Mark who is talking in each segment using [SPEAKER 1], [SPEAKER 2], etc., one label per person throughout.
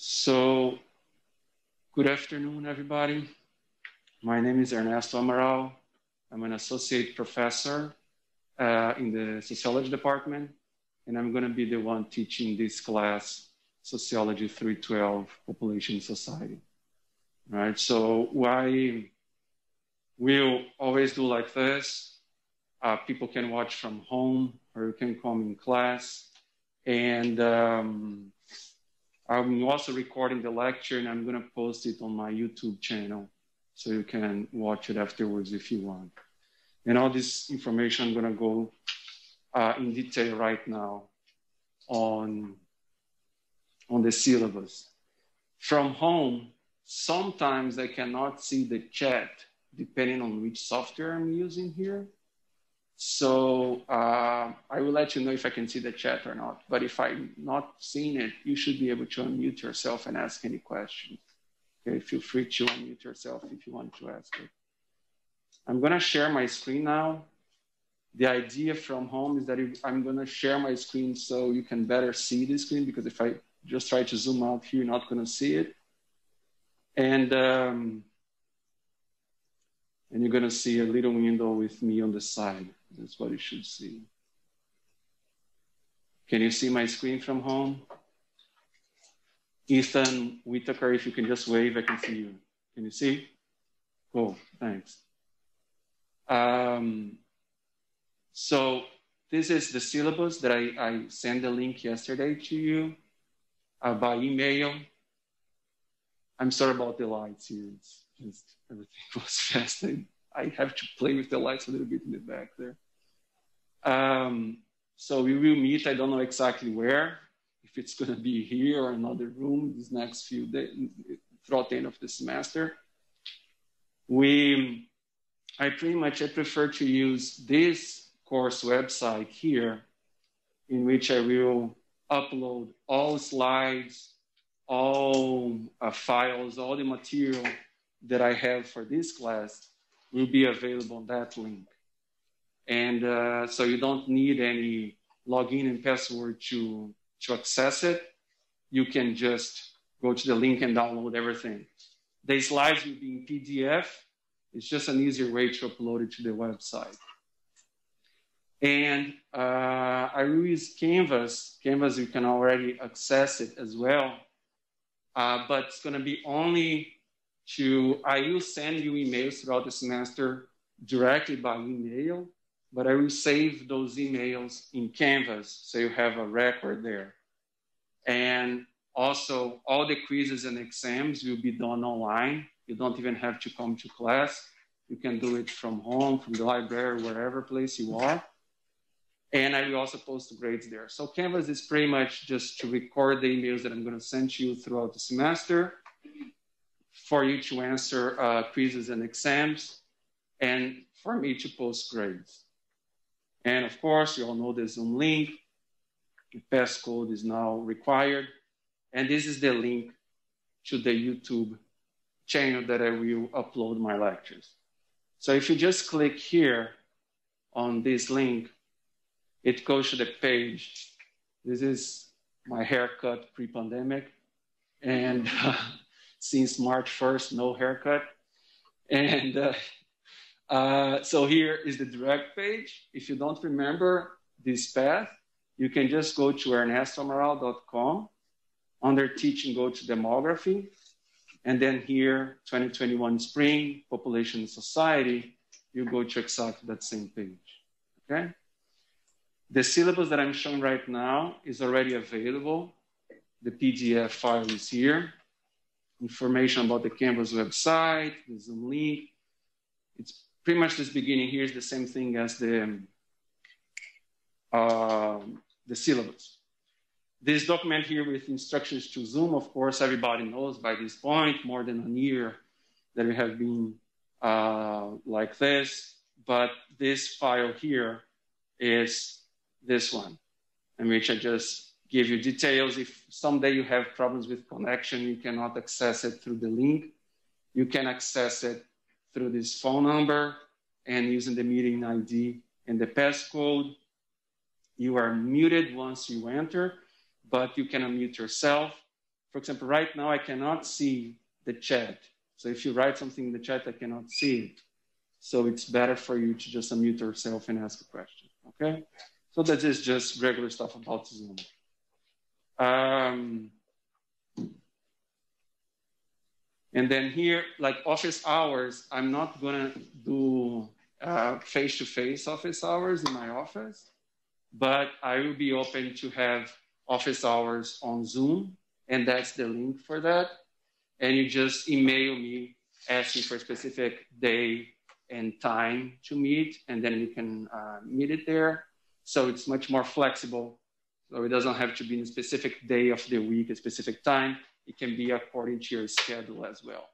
[SPEAKER 1] So, good afternoon, everybody. My name is Ernesto Amaral. I'm an associate professor uh, in the sociology department, and I'm going to be the one teaching this class, Sociology 312, Population Society. All right, so why we'll always do like this. Uh, people can watch from home or you can come in class. And um, I'm also recording the lecture and I'm going to post it on my YouTube channel so you can watch it afterwards if you want. And all this information I'm going to go uh, in detail right now on, on the syllabus. From home, sometimes I cannot see the chat depending on which software I'm using here. So uh, I will let you know if I can see the chat or not. But if I'm not seeing it, you should be able to unmute yourself and ask any questions. Okay, feel free to unmute yourself if you want to ask it. I'm gonna share my screen now. The idea from home is that I'm gonna share my screen so you can better see the screen because if I just try to zoom out here, you're not gonna see it. And um, and you're gonna see a little window with me on the side. That's what you should see. Can you see my screen from home? Ethan Whitaker, if you can just wave, I can see you. Can you see? Cool, thanks. Um, so this is the syllabus that I, I sent the link yesterday to you uh, by email. I'm sorry about the lights here. It's just everything was fast. I have to play with the lights a little bit in the back there. Um, so we will meet, I don't know exactly where, if it's going to be here or another room these next few days, throughout the end of the semester. We, I pretty much, I prefer to use this course website here, in which I will upload all slides, all uh, files, all the material that I have for this class will be available on that link. And uh, so you don't need any login and password to, to access it. You can just go to the link and download everything. The slides will be in PDF. It's just an easier way to upload it to the website. And uh, I use Canvas. Canvas, you can already access it as well. Uh, but it's going to be only to, I will send you emails throughout the semester directly by email, but I will save those emails in Canvas so you have a record there. And also, all the quizzes and exams will be done online. You don't even have to come to class. You can do it from home, from the library, wherever place you are. And I will also post the grades there. So Canvas is pretty much just to record the emails that I'm going to send you throughout the semester for you to answer uh, quizzes and exams, and for me to post grades. And of course, you all know the Zoom link. The passcode is now required. And this is the link to the YouTube channel that I will upload my lectures. So if you just click here on this link, it goes to the page. This is my haircut pre-pandemic. And uh, since March 1st, no haircut. And uh, uh, so here is the direct page. If you don't remember this path, you can just go to ernestoamaral.com. Under teaching, go to demography. And then here, 2021 spring, population society, you go to exactly that same page, okay? The syllabus that I'm showing right now is already available. The PDF file is here information about the Canvas website, the Zoom link. It's pretty much this beginning here is the same thing as the, uh, the syllabus. This document here with instructions to Zoom, of course, everybody knows by this point, more than a year that we have been uh, like this, but this file here is this one, in which I just give you details. If someday you have problems with connection, you cannot access it through the link. You can access it through this phone number and using the meeting ID and the passcode. You are muted once you enter, but you can unmute yourself for example, right now I cannot see the chat. So if you write something in the chat, I cannot see it. So it's better for you to just unmute yourself and ask a question, okay? So that is just regular stuff about Zoom. Um, and then here, like office hours, I'm not gonna do uh, face-to-face -face office hours in my office, but I will be open to have office hours on Zoom, and that's the link for that. And you just email me asking for a specific day and time to meet, and then we can uh, meet it there. So it's much more flexible. So it doesn't have to be in a specific day of the week, a specific time. It can be according to your schedule as well.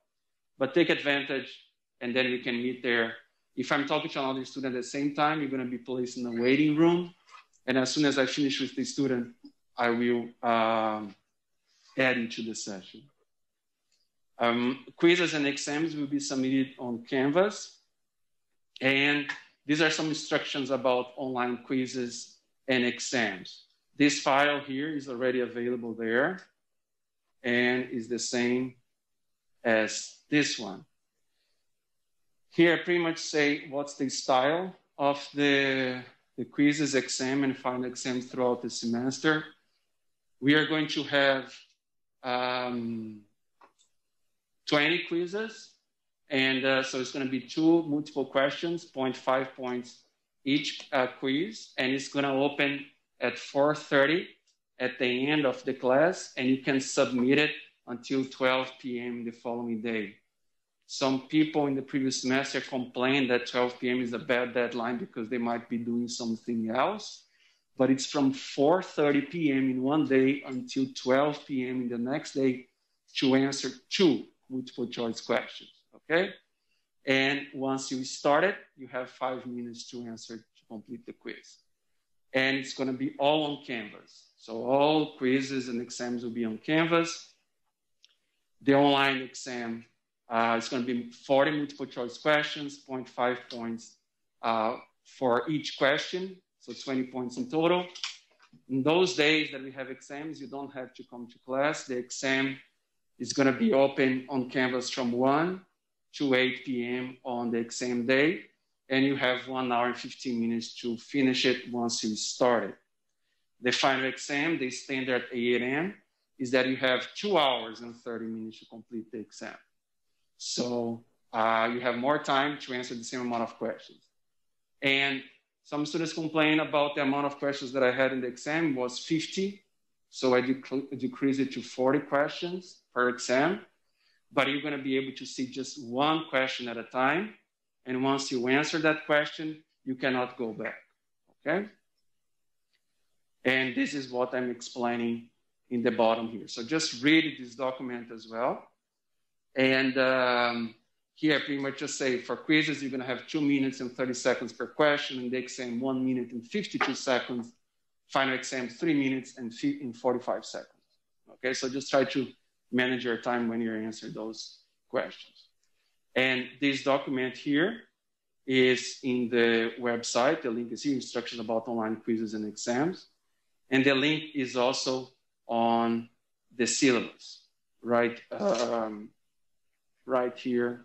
[SPEAKER 1] But take advantage, and then we can meet there. If I'm talking to another student at the same time, you're going to be placed in a waiting room. And as soon as I finish with the student, I will um, add into the session. Um, quizzes and exams will be submitted on Canvas. And these are some instructions about online quizzes and exams. This file here is already available there and is the same as this one. Here I pretty much say what's the style of the, the quizzes, exam, and final exams throughout the semester. We are going to have um, 20 quizzes. And uh, so it's going to be two multiple questions, 0.5 points each uh, quiz. And it's going to open at 4.30 at the end of the class. And you can submit it until 12 p.m. the following day. Some people in the previous semester complained that 12 p.m. is a bad deadline because they might be doing something else. But it's from 4.30 p.m. in one day until 12 p.m. in the next day to answer two multiple choice questions, okay? And once you start it, you have five minutes to answer to complete the quiz. And it's gonna be all on Canvas. So all quizzes and exams will be on Canvas. The online exam uh, is gonna be 40 multiple choice questions, 0.5 points uh, for each question, so 20 points in total. In those days that we have exams, you don't have to come to class. The exam is going to be open on Canvas from 1 to 8 p.m. on the exam day. And you have one hour and 15 minutes to finish it once you start it. The final exam, the standard 8 a.m., is that you have two hours and 30 minutes to complete the exam. So uh, you have more time to answer the same amount of questions. And some students complain about the amount of questions that I had in the exam was 50. So I dec decreased it to 40 questions per exam, but you're going to be able to see just one question at a time. And once you answer that question, you cannot go back, okay? And this is what I'm explaining in the bottom here. So just read this document as well. And um, here I pretty much just say for quizzes, you're gonna have two minutes and 30 seconds per question, and the exam one minute and 52 seconds, final exam three minutes and in 45 seconds. Okay, so just try to manage your time when you answer those questions. And this document here is in the website. The link is here, instructions about online quizzes and exams. And the link is also on the syllabus, right, um, right here.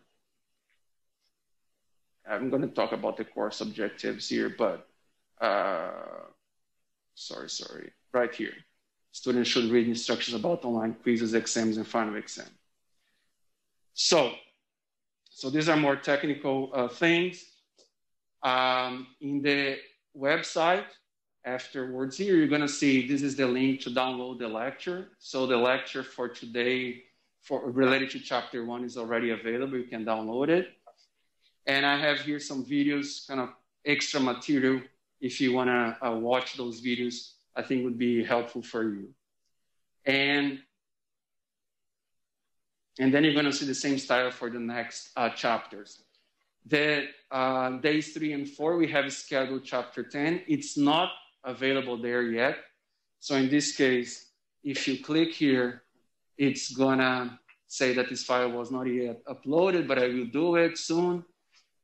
[SPEAKER 1] I'm going to talk about the course objectives here, but uh, sorry, sorry, right here. Students should read instructions about online quizzes, exams, and final exam. So, so these are more technical uh, things. Um, in the website, afterwards here, you're gonna see this is the link to download the lecture. So the lecture for today for related to chapter one is already available. You can download it. And I have here some videos, kind of extra material. If you wanna uh, watch those videos, I think would be helpful for you. And, and then you're gonna see the same style for the next uh, chapters. The uh, days three and four, we have scheduled chapter 10. It's not available there yet. So in this case, if you click here, it's gonna say that this file was not yet uploaded, but I will do it soon.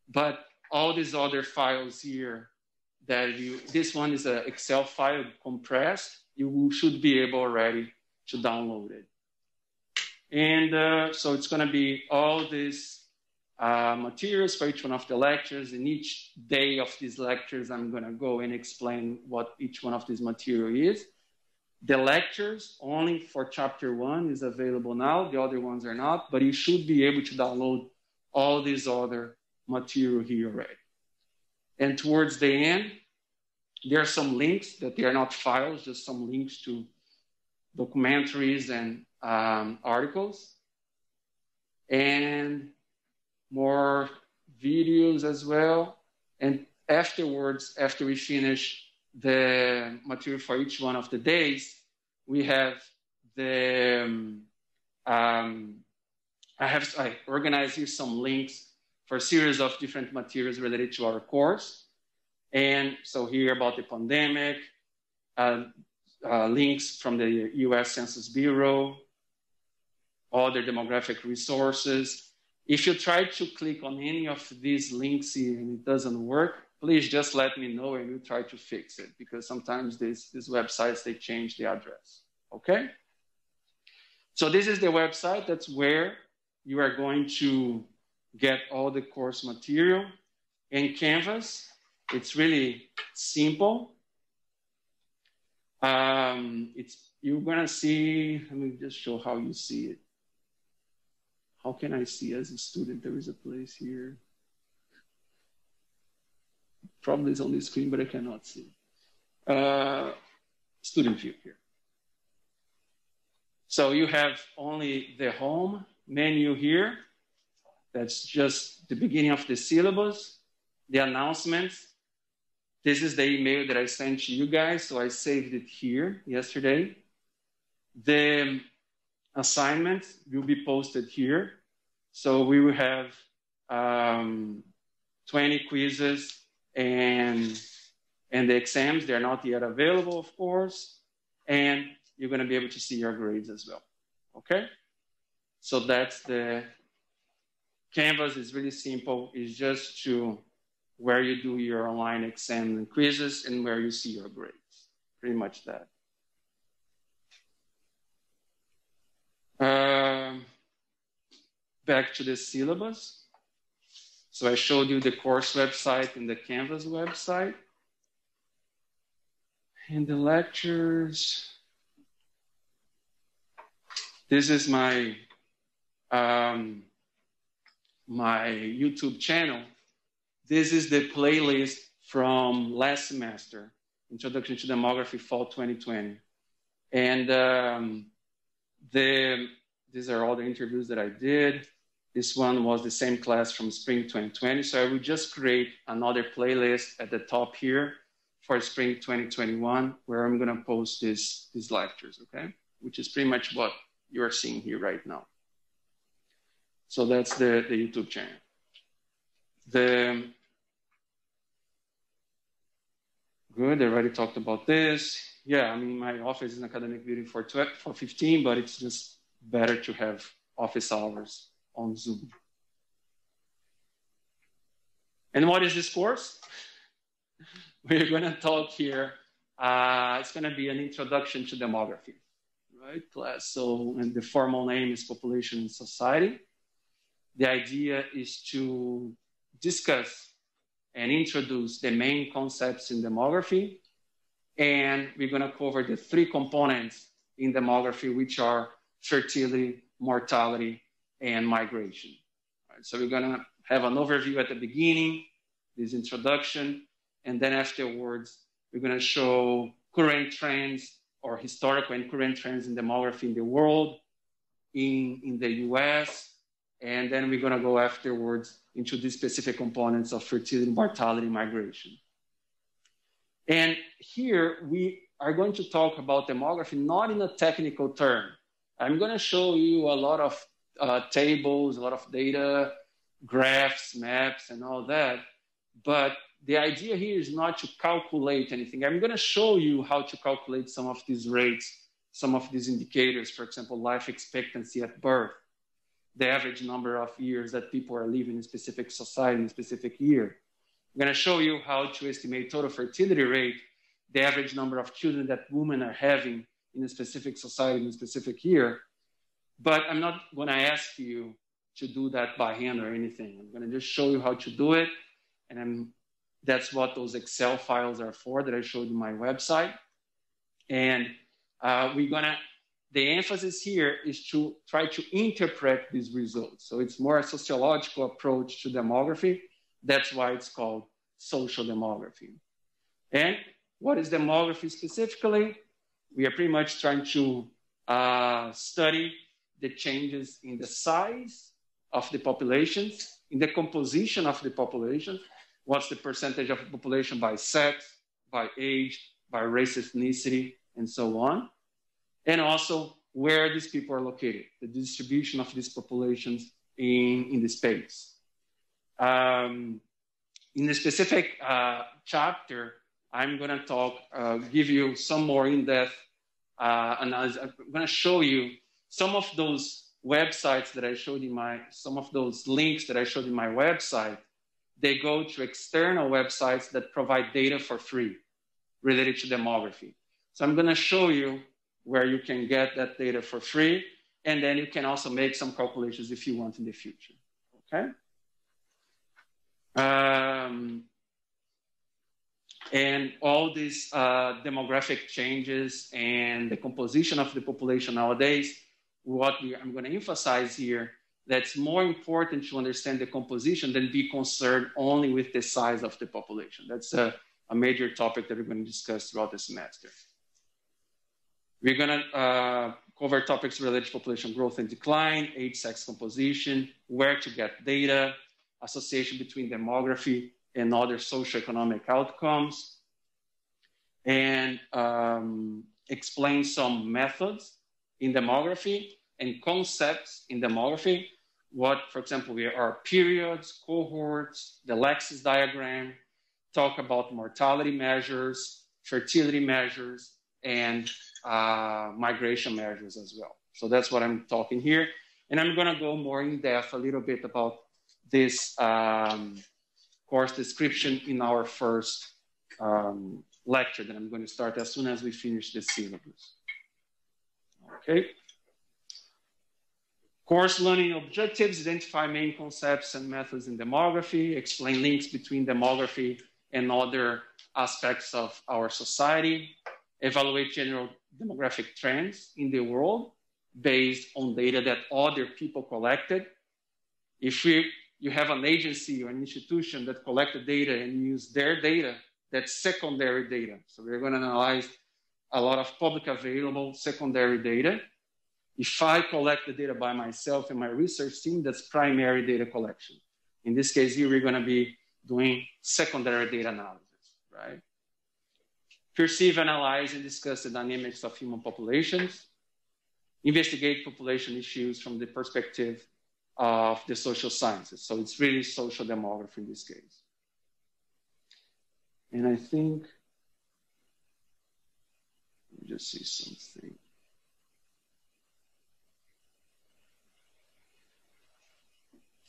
[SPEAKER 1] But all these other files here that you, this one is an Excel file compressed, you should be able already to download it. And uh, so it's going to be all these uh, materials for each one of the lectures. In each day of these lectures, I'm going to go and explain what each one of these material is. The lectures only for chapter one is available now. The other ones are not, but you should be able to download all these other material here already. And towards the end, there are some links that they are not files, just some links to documentaries and um, articles. And more videos as well. And afterwards, after we finish the material for each one of the days, we have the, um, um, I have I organized here some links for a series of different materials related to our course. And so here about the pandemic, uh, uh, links from the US Census Bureau, other demographic resources. If you try to click on any of these links and it doesn't work, please just let me know and we'll try to fix it because sometimes these, these websites, they change the address, okay? So this is the website. That's where you are going to get all the course material. In Canvas, it's really simple. Um, it's, you're gonna see, let me just show how you see it. How can I see as a student? There is a place here. Probably it's on the screen, but I cannot see. Uh, student view here. So you have only the home menu here. That's just the beginning of the syllabus, the announcements. This is the email that I sent to you guys, so I saved it here yesterday. The assignment will be posted here. So we will have um, 20 quizzes and, and the exams. They're not yet available, of course. And you're going to be able to see your grades as well. Okay? So that's the Canvas is really simple. It's just to where you do your online exam and quizzes and where you see your grades. Pretty much that. Um, back to the syllabus. So I showed you the course website and the Canvas website. And the lectures. This is my um, my YouTube channel. This is the playlist from last semester, Introduction to Demography Fall 2020. And um, the, these are all the interviews that I did. This one was the same class from spring 2020. So I will just create another playlist at the top here for spring 2021, where I'm gonna post this, these lectures, okay? Which is pretty much what you're seeing here right now. So that's the, the YouTube channel. The, good, I already talked about this. Yeah, I mean, my office is an academic building for, 12, for 15, but it's just better to have office hours on Zoom. And what is this course? We're gonna talk here, uh, it's gonna be an introduction to demography, right, class? So, and the formal name is Population and Society the idea is to discuss and introduce the main concepts in demography. And we're going to cover the three components in demography, which are fertility, mortality, and migration. So we're going to have an overview at the beginning, this introduction, and then afterwards, we're going to show current trends or historical and current trends in demography in the world, in, in the US, and then we're gonna go afterwards into the specific components of fertility, mortality, migration. And here we are going to talk about demography, not in a technical term. I'm gonna show you a lot of uh, tables, a lot of data, graphs, maps, and all that. But the idea here is not to calculate anything. I'm gonna show you how to calculate some of these rates, some of these indicators, for example, life expectancy at birth the average number of years that people are living in a specific society in a specific year. I'm going to show you how to estimate total fertility rate, the average number of children that women are having in a specific society in a specific year. But I'm not going to ask you to do that by hand or anything. I'm going to just show you how to do it. And I'm, that's what those Excel files are for that I showed you my website. And uh, we're going to, the emphasis here is to try to interpret these results. So it's more a sociological approach to demography. That's why it's called social demography. And what is demography specifically? We are pretty much trying to uh, study the changes in the size of the populations, in the composition of the population, what's the percentage of the population by sex, by age, by race, ethnicity, and so on. And also where these people are located, the distribution of these populations in, in the space. Um, in the specific uh, chapter, I'm going to talk, uh, give you some more in-depth uh, analysis. I'm going to show you some of those websites that I showed in my, some of those links that I showed in my website. They go to external websites that provide data for free related to demography. So I'm going to show you where you can get that data for free, and then you can also make some calculations if you want in the future. Okay. Um, and all these uh, demographic changes and the composition of the population nowadays, what we, I'm going to emphasize here, that's more important to understand the composition than be concerned only with the size of the population. That's a, a major topic that we're going to discuss throughout the semester. We're going to uh, cover topics related to population growth and decline, age, sex composition, where to get data, association between demography and other socioeconomic outcomes, and um, explain some methods in demography and concepts in demography. What, for example, we are periods, cohorts, the Lexis diagram, talk about mortality measures, fertility measures, and uh, migration measures as well. So that's what I'm talking here. And I'm going to go more in depth a little bit about this um, course description in our first um, lecture that I'm going to start as soon as we finish the syllabus. Okay. Course learning objectives, identify main concepts and methods in demography, explain links between demography and other aspects of our society, evaluate general demographic trends in the world based on data that other people collected. If we you have an agency or an institution that collected data and use their data, that's secondary data. So we're going to analyze a lot of public available secondary data. If I collect the data by myself and my research team, that's primary data collection. In this case here, we're going to be doing secondary data analysis, right? Perceive, analyze, and discuss the dynamics of human populations. Investigate population issues from the perspective of the social sciences. So it's really social demography in this case. And I think, let me just see something.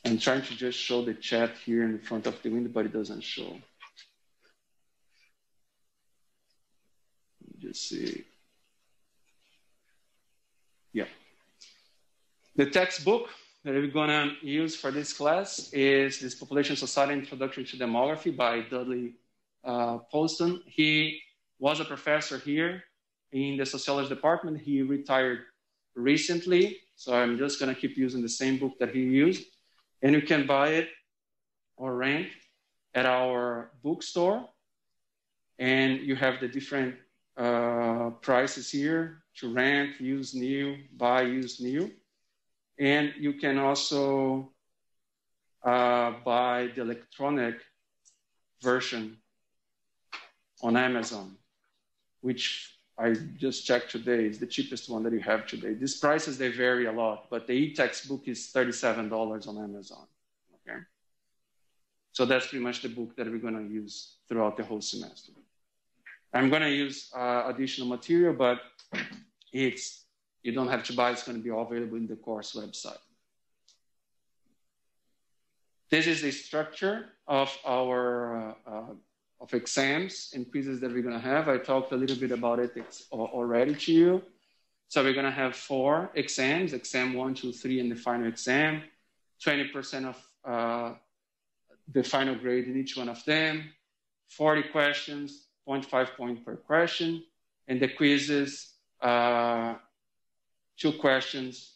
[SPEAKER 1] I'm trying to just show the chat here in front of the window, but it doesn't show. Just see. Yeah. The textbook that we're gonna use for this class is this Population Society Introduction to Demography by Dudley uh, Poston. He was a professor here in the sociology department. He retired recently, so I'm just gonna keep using the same book that he used. And you can buy it or rent at our bookstore. And you have the different uh, prices here to rent, use new, buy, use new. And you can also uh, buy the electronic version on Amazon, which I just checked today is the cheapest one that you have today. These prices, they vary a lot, but the e-textbook is $37 on Amazon, okay? So that's pretty much the book that we're gonna use throughout the whole semester. I'm gonna use uh, additional material, but it's you don't have to buy, it's going to be all available in the course website. This is the structure of our uh, uh, of exams and quizzes that we're going to have. I talked a little bit about it already to you. So we're gonna have four exams, exam one, two, three, and the final exam, 20% of uh, the final grade in each one of them, 40 questions, 0.5 point per question, and the quizzes, uh, two questions.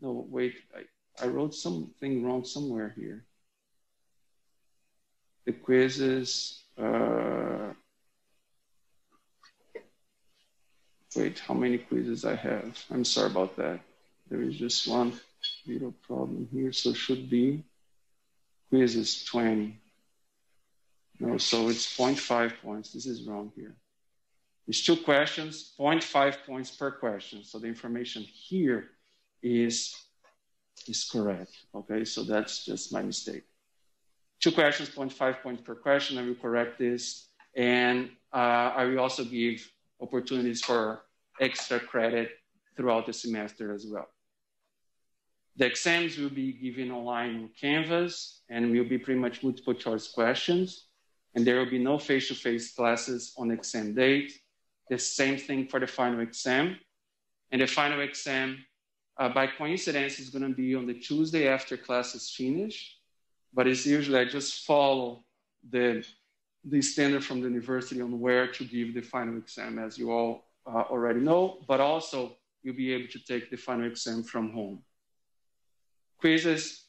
[SPEAKER 1] No, wait, I, I wrote something wrong somewhere here. The quizzes, uh, wait, how many quizzes I have? I'm sorry about that. There is just one little problem here, so should be quizzes 20. No, so it's 0.5 points. This is wrong here. It's two questions, 0.5 points per question. So the information here is, is correct. Okay, so that's just my mistake. Two questions, 0.5 points per question. I will correct this. And uh, I will also give opportunities for extra credit throughout the semester as well. The exams will be given online on Canvas and will be pretty much multiple choice questions. And there will be no face-to-face classes on exam date. The same thing for the final exam. And the final exam, uh, by coincidence, is gonna be on the Tuesday after classes finish. But it's usually, I just follow the, the standard from the university on where to give the final exam, as you all uh, already know, but also you'll be able to take the final exam from home. Quizzes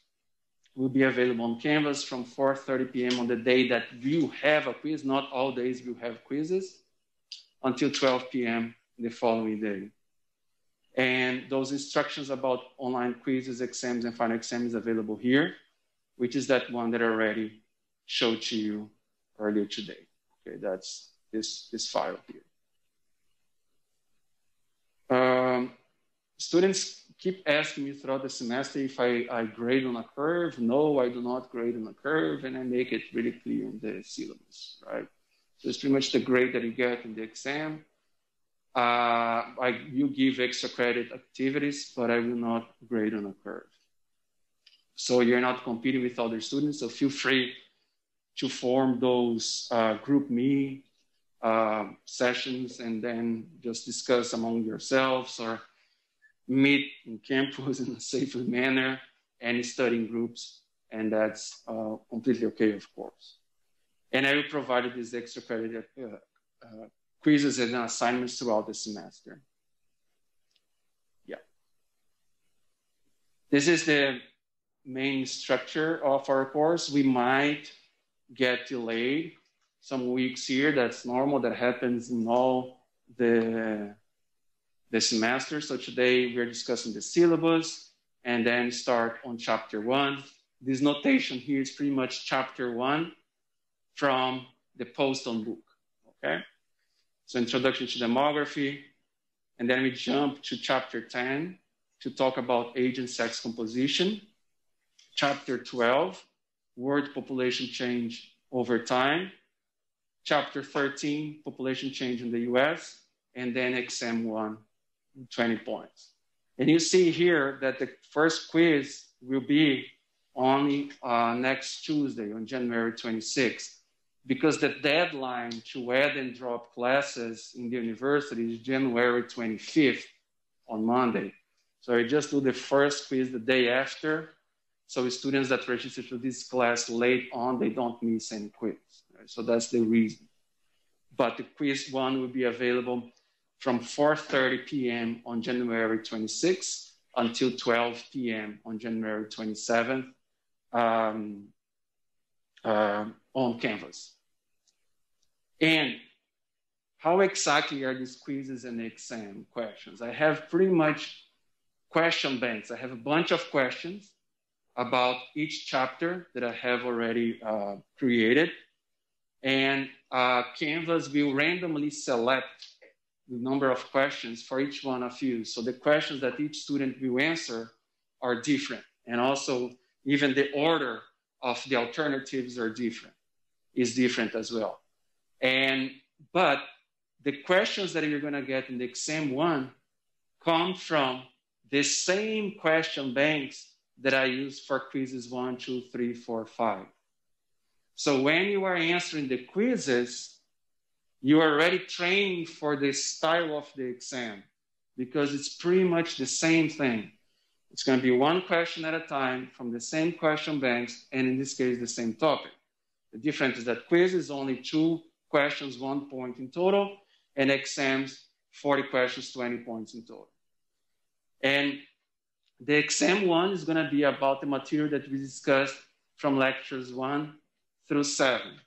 [SPEAKER 1] will be available on Canvas from 4.30 p.m. on the day that you have a quiz. Not all days you have quizzes until 12 p.m. the following day. And those instructions about online quizzes, exams, and final exams available here, which is that one that I already showed to you earlier today. Okay, that's this, this file here. Um, students keep asking me throughout the semester if I, I grade on a curve. No, I do not grade on a curve, and I make it really clear in the syllabus, right? So it's pretty much the grade that you get in the exam. Uh, I, you give extra credit activities, but I will not grade on a curve. So you're not competing with other students, so feel free to form those uh, GroupMe uh, sessions and then just discuss among yourselves or meet in campus in a safer manner and study in groups. And that's uh, completely okay, of course. And I will provide these extra credit uh, uh, quizzes and assignments throughout the semester. Yeah. This is the main structure of our course. We might get delayed some weeks here. That's normal. That happens in all the the semester. So today we're discussing the syllabus and then start on chapter one. This notation here is pretty much chapter one from the Poston book, okay? So introduction to demography, and then we jump to chapter 10 to talk about age and sex composition. Chapter 12, world population change over time. Chapter 13, population change in the US, and then exam one, 20 points. And you see here that the first quiz will be only uh, next Tuesday on January 26th because the deadline to add and drop classes in the university is January 25th on Monday. So I just do the first quiz the day after. So students that register for this class late on, they don't miss any quiz. Right? So that's the reason. But the quiz one will be available from 4.30 p.m. on January 26th until 12 p.m. on January 27th um, uh, on Canvas. And how exactly are these quizzes and exam questions? I have pretty much question banks. I have a bunch of questions about each chapter that I have already uh, created. And uh, Canvas will randomly select number of questions for each one of you. So the questions that each student will answer are different. And also even the order of the alternatives are different, is different as well. And, but the questions that you're gonna get in the exam one come from the same question banks that I use for quizzes one, two, three, four, five. So when you are answering the quizzes, you are already trained for the style of the exam because it's pretty much the same thing. It's going to be one question at a time from the same question banks, and in this case, the same topic. The difference is that quiz is only two questions, one point in total, and exams, 40 questions, 20 points in total. And the exam one is going to be about the material that we discussed from lectures one through seven.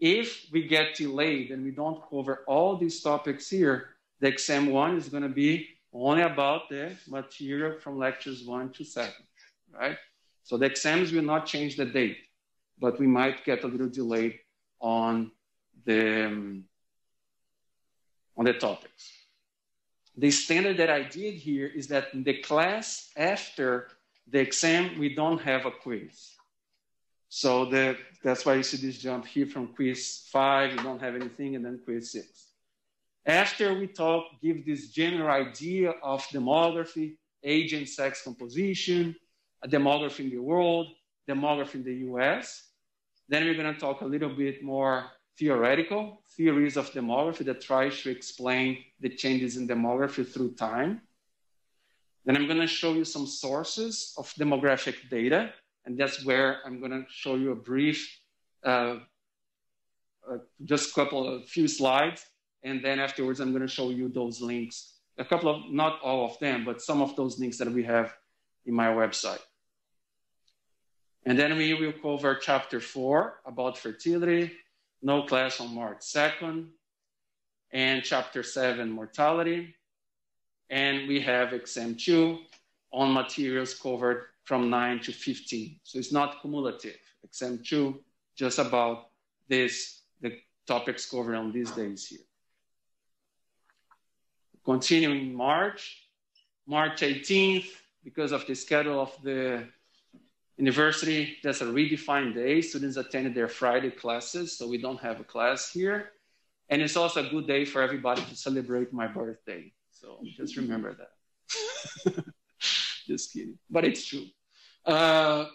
[SPEAKER 1] If we get delayed and we don't cover all these topics here, the exam one is going to be only about the material from lectures one to seven, right? So the exams will not change the date, but we might get a little delayed on the, um, on the topics. The standard that I did here is that in the class after the exam, we don't have a quiz. So the, that's why you see this jump here from quiz five, you don't have anything, and then quiz six. After we talk, give this general idea of demography, age and sex composition, demography in the world, demography in the US. Then we're going to talk a little bit more theoretical theories of demography that tries to explain the changes in demography through time. Then I'm going to show you some sources of demographic data, and that's where I'm going to show you a brief, uh, uh, just a couple of few slides and then afterwards, I'm going to show you those links, a couple of, not all of them, but some of those links that we have in my website. And then we will cover chapter four about fertility, no class on March 2nd, and chapter seven, mortality. And we have exam two on materials covered from 9 to 15. So it's not cumulative. Exam two, just about this, the topics covered on these days here continuing March, March 18th, because of the schedule of the university, that's a redefined day. Students attended their Friday classes, so we don't have a class here. And it's also a good day for everybody to celebrate my birthday. So just remember that. just kidding, but it's true. Uh,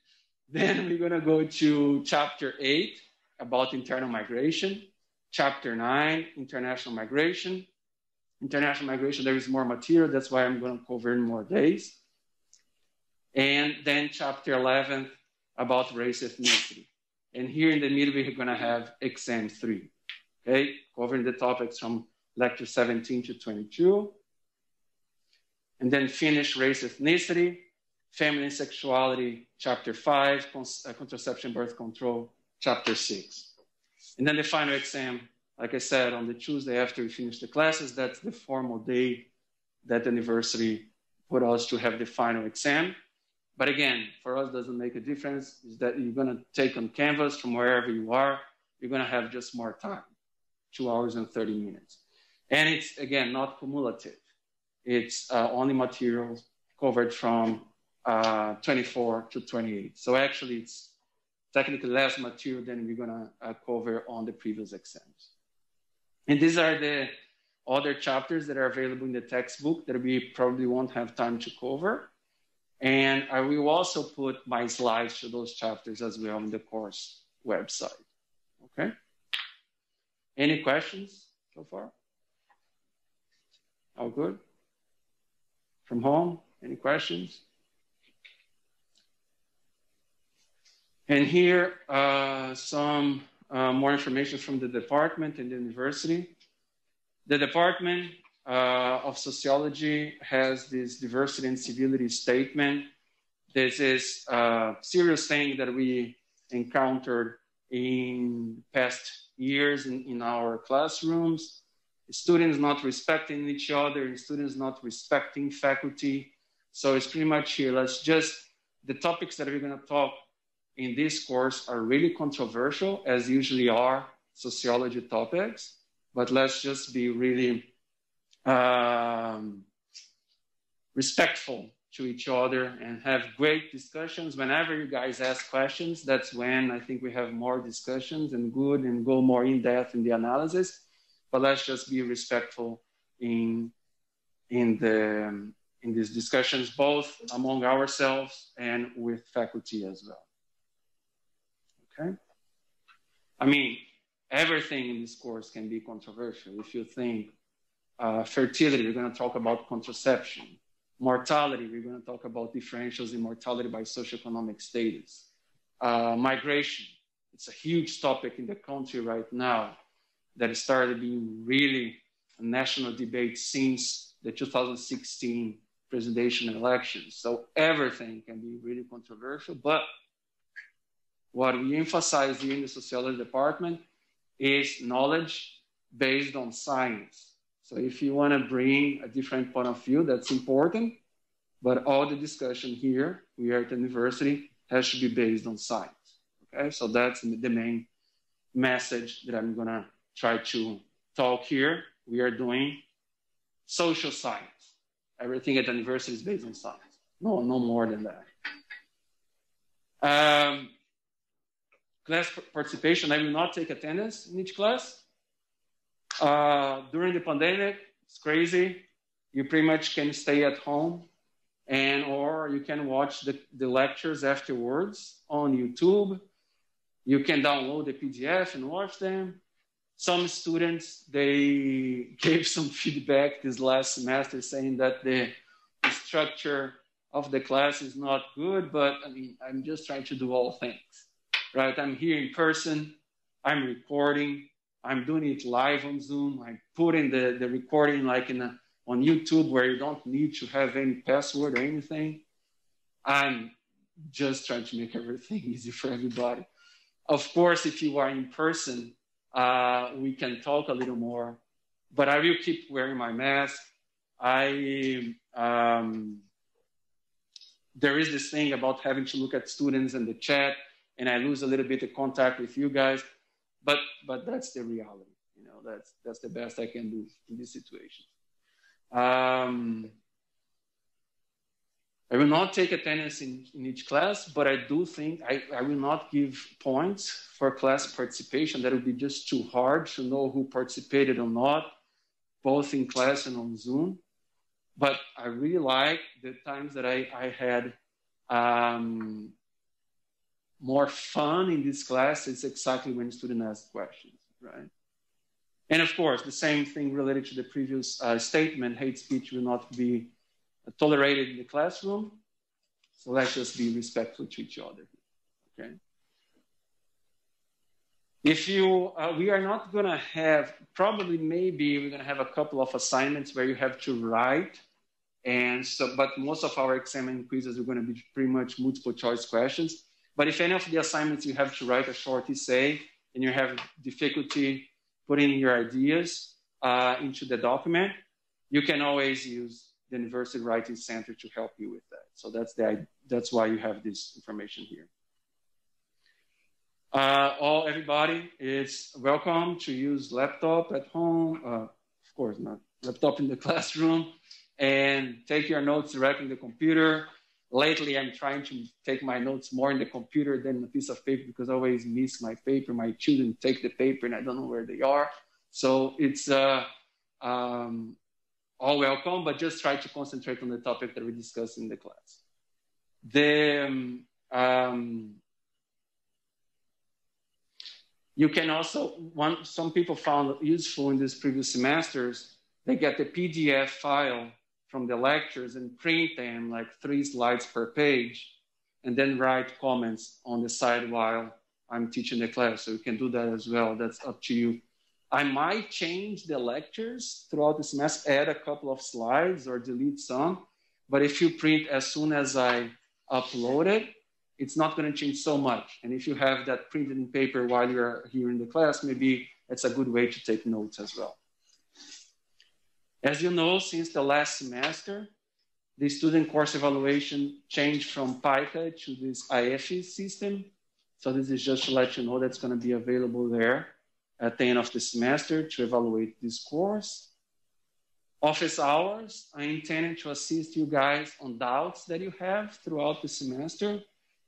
[SPEAKER 1] then we're gonna go to chapter eight about internal migration, chapter nine, international migration, international migration, there is more material. That's why I'm going to cover in more days. And then chapter 11 about race ethnicity. And here in the middle, we're going to have exam three, okay, covering the topics from lecture 17 to 22. And then finish race ethnicity, feminine sexuality, chapter five, uh, contraception, birth control, chapter six. And then the final exam, like I said, on the Tuesday after we finish the classes, that's the formal day that the university put us to have the final exam. But again, for us, doesn't make a difference. Is that you're going to take on Canvas from wherever you are. You're going to have just more time, two hours and 30 minutes. And it's, again, not cumulative. It's uh, only materials covered from uh, 24 to 28. So actually, it's technically less material than we're going to uh, cover on the previous exams. And these are the other chapters that are available in the textbook that we probably won't have time to cover. And I will also put my slides to those chapters as well in the course website. Okay? Any questions so far? All good? From home? Any questions? And here, uh, some uh, more information from the department and the university. The Department uh, of Sociology has this diversity and civility statement. This is a serious thing that we encountered in past years in, in our classrooms. Students not respecting each other, students not respecting faculty. So it's pretty much here. Let's just, the topics that we're gonna talk in this course are really controversial, as usually are sociology topics, but let's just be really um, respectful to each other and have great discussions. Whenever you guys ask questions, that's when I think we have more discussions and good and go more in depth in the analysis. But let's just be respectful in in the in these discussions, both among ourselves and with faculty as well. Okay. I mean, everything in this course can be controversial. If you think uh, fertility, we're going to talk about contraception. Mortality, we're going to talk about differentials in mortality by socioeconomic status. Uh, migration, it's a huge topic in the country right now that started being really a national debate since the 2016 presidential elections. So everything can be really controversial, but what we emphasize here in the sociology department is knowledge based on science. So if you want to bring a different point of view, that's important. But all the discussion here, we are at the university, has to be based on science. Okay, so that's the main message that I'm gonna try to talk here. We are doing social science. Everything at the university is based on science. No, no more than that. Um, class participation, I will not take attendance in each class. Uh, during the pandemic, it's crazy. You pretty much can stay at home and or you can watch the, the lectures afterwards on YouTube. You can download the PDF and watch them. Some students, they gave some feedback this last semester saying that the structure of the class is not good, but I mean, I'm just trying to do all things right? I'm here in person, I'm recording, I'm doing it live on Zoom, I'm putting the, the recording like in a, on YouTube where you don't need to have any password or anything. I'm just trying to make everything easy for everybody. Of course, if you are in person, uh, we can talk a little more, but I will keep wearing my mask. I, um, there is this thing about having to look at students in the chat and I lose a little bit of contact with you guys. But but that's the reality. You know, that's that's the best I can do in this situation. Um, I will not take attendance in, in each class, but I do think I, I will not give points for class participation. That would be just too hard to know who participated or not, both in class and on Zoom. But I really like the times that I, I had um, more fun in this class is exactly when students ask questions, right? And of course, the same thing related to the previous uh, statement, hate speech will not be tolerated in the classroom. So let's just be respectful to each other, okay? If you, uh, we are not gonna have, probably maybe we're gonna have a couple of assignments where you have to write and so, but most of our exam and quizzes are gonna be pretty much multiple choice questions. But if any of the assignments you have to write a short essay and you have difficulty putting your ideas uh, into the document, you can always use the University Writing Center to help you with that. So that's, the, that's why you have this information here. Uh, all everybody is welcome to use laptop at home. Uh, of course, not laptop in the classroom, and take your notes directly in the computer lately I'm trying to take my notes more in the computer than a piece of paper because I always miss my paper. My children take the paper and I don't know where they are. So it's uh, um, all welcome, but just try to concentrate on the topic that we discussed in the class. The, um, um, you can also, one, some people found useful in these previous semesters, they get the PDF file from the lectures and print them like three slides per page and then write comments on the side while I'm teaching the class. So you can do that as well. That's up to you. I might change the lectures throughout the semester, add a couple of slides or delete some. But if you print as soon as I upload it, it's not going to change so much. And if you have that printed in paper while you're here in the class, maybe it's a good way to take notes as well. As you know, since the last semester, the student course evaluation changed from PICA to this AEFIS system. So this is just to let you know that's going to be available there at the end of the semester to evaluate this course. Office hours, I intended to assist you guys on doubts that you have throughout the semester.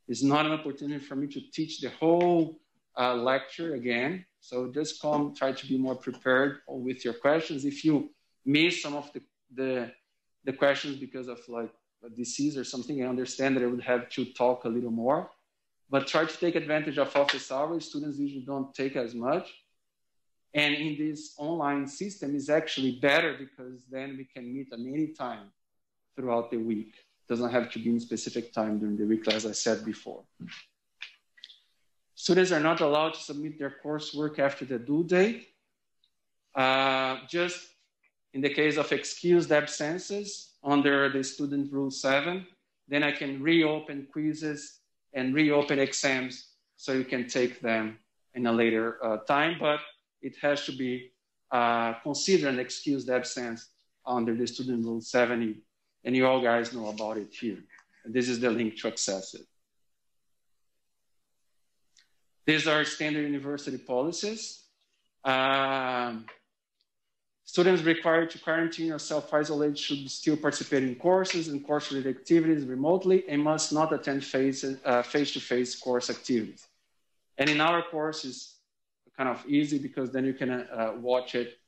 [SPEAKER 1] It's not an opportunity for me to teach the whole uh, lecture again. So just come, try to be more prepared with your questions. If you miss some of the, the, the questions because of like a disease or something, I understand that I would have to talk a little more. But try to take advantage of office hours. Students usually don't take as much. And in this online system is actually better because then we can meet at any time throughout the week. It doesn't have to be in specific time during the week, as I said before. Students are not allowed to submit their coursework after the due date. Uh, just in the case of excused absences under the student rule seven, then I can reopen quizzes and reopen exams so you can take them in a later uh, time, but it has to be uh, considered an excused absence under the student rule 70. And you all guys know about it here. And this is the link to access it. These are standard university policies. Um, students required to quarantine or self-isolate should still participate in courses and course-related activities remotely and must not attend uh, face-to-face course activities. And in our course, it's kind of easy because then you can uh, watch it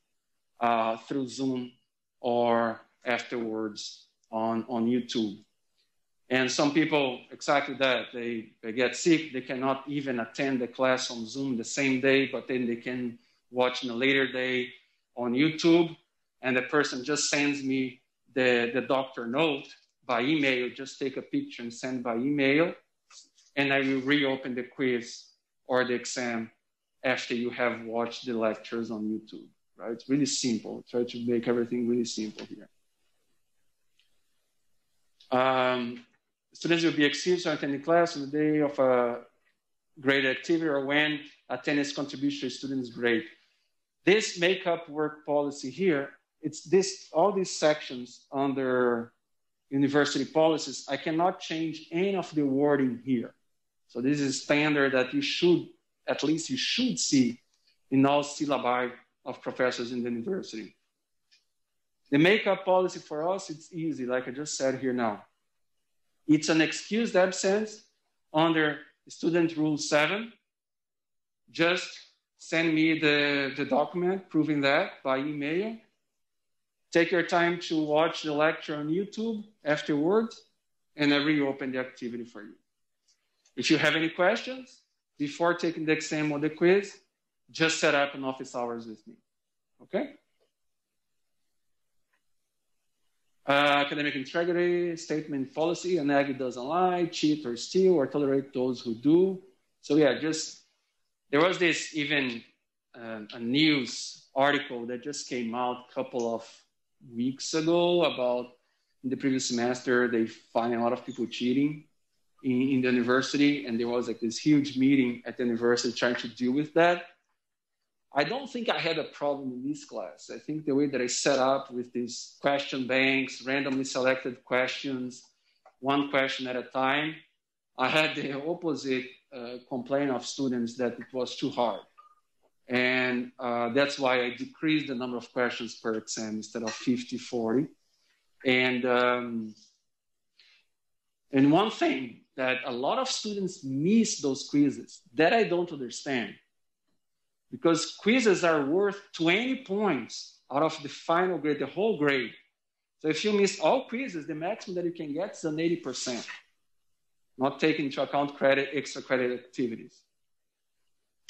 [SPEAKER 1] uh, through Zoom or afterwards on, on YouTube. And some people, exactly that, they, they get sick, they cannot even attend the class on Zoom the same day, but then they can watch in a later day on YouTube. And the person just sends me the, the doctor note by email, just take a picture and send by email. And I will reopen the quiz or the exam after you have watched the lectures on YouTube, right? It's really simple. Try to make everything really simple here. Um, students will be excused to attending class on the day of a graded activity or when attendance contribution to students' grade. This makeup work policy here, it's this, all these sections under university policies, I cannot change any of the wording here. So this is standard that you should, at least you should see in all syllabi of professors in the university. The makeup policy for us, it's easy, like I just said here now. It's an excused absence under student rule seven. Just send me the, the document proving that by email. Take your time to watch the lecture on YouTube afterwards, and I reopen the activity for you. If you have any questions before taking the exam or the quiz, just set up an office hours with me. Okay? Uh, academic integrity, statement policy, an ag doesn't lie, cheat or steal or tolerate those who do. So yeah, just, there was this even uh, a news article that just came out a couple of weeks ago about in the previous semester, they find a lot of people cheating in, in the university, and there was like this huge meeting at the university trying to deal with that. I don't think I had a problem in this class. I think the way that I set up with these question banks, randomly selected questions, one question at a time, I had the opposite uh, complaint of students that it was too hard. And uh, that's why I decreased the number of questions per exam instead of 50, 40. And, um, and one thing that a lot of students miss those quizzes that I don't understand because quizzes are worth 20 points out of the final grade, the whole grade. So if you miss all quizzes, the maximum that you can get is an 80%, not taking into account credit, extra credit activities.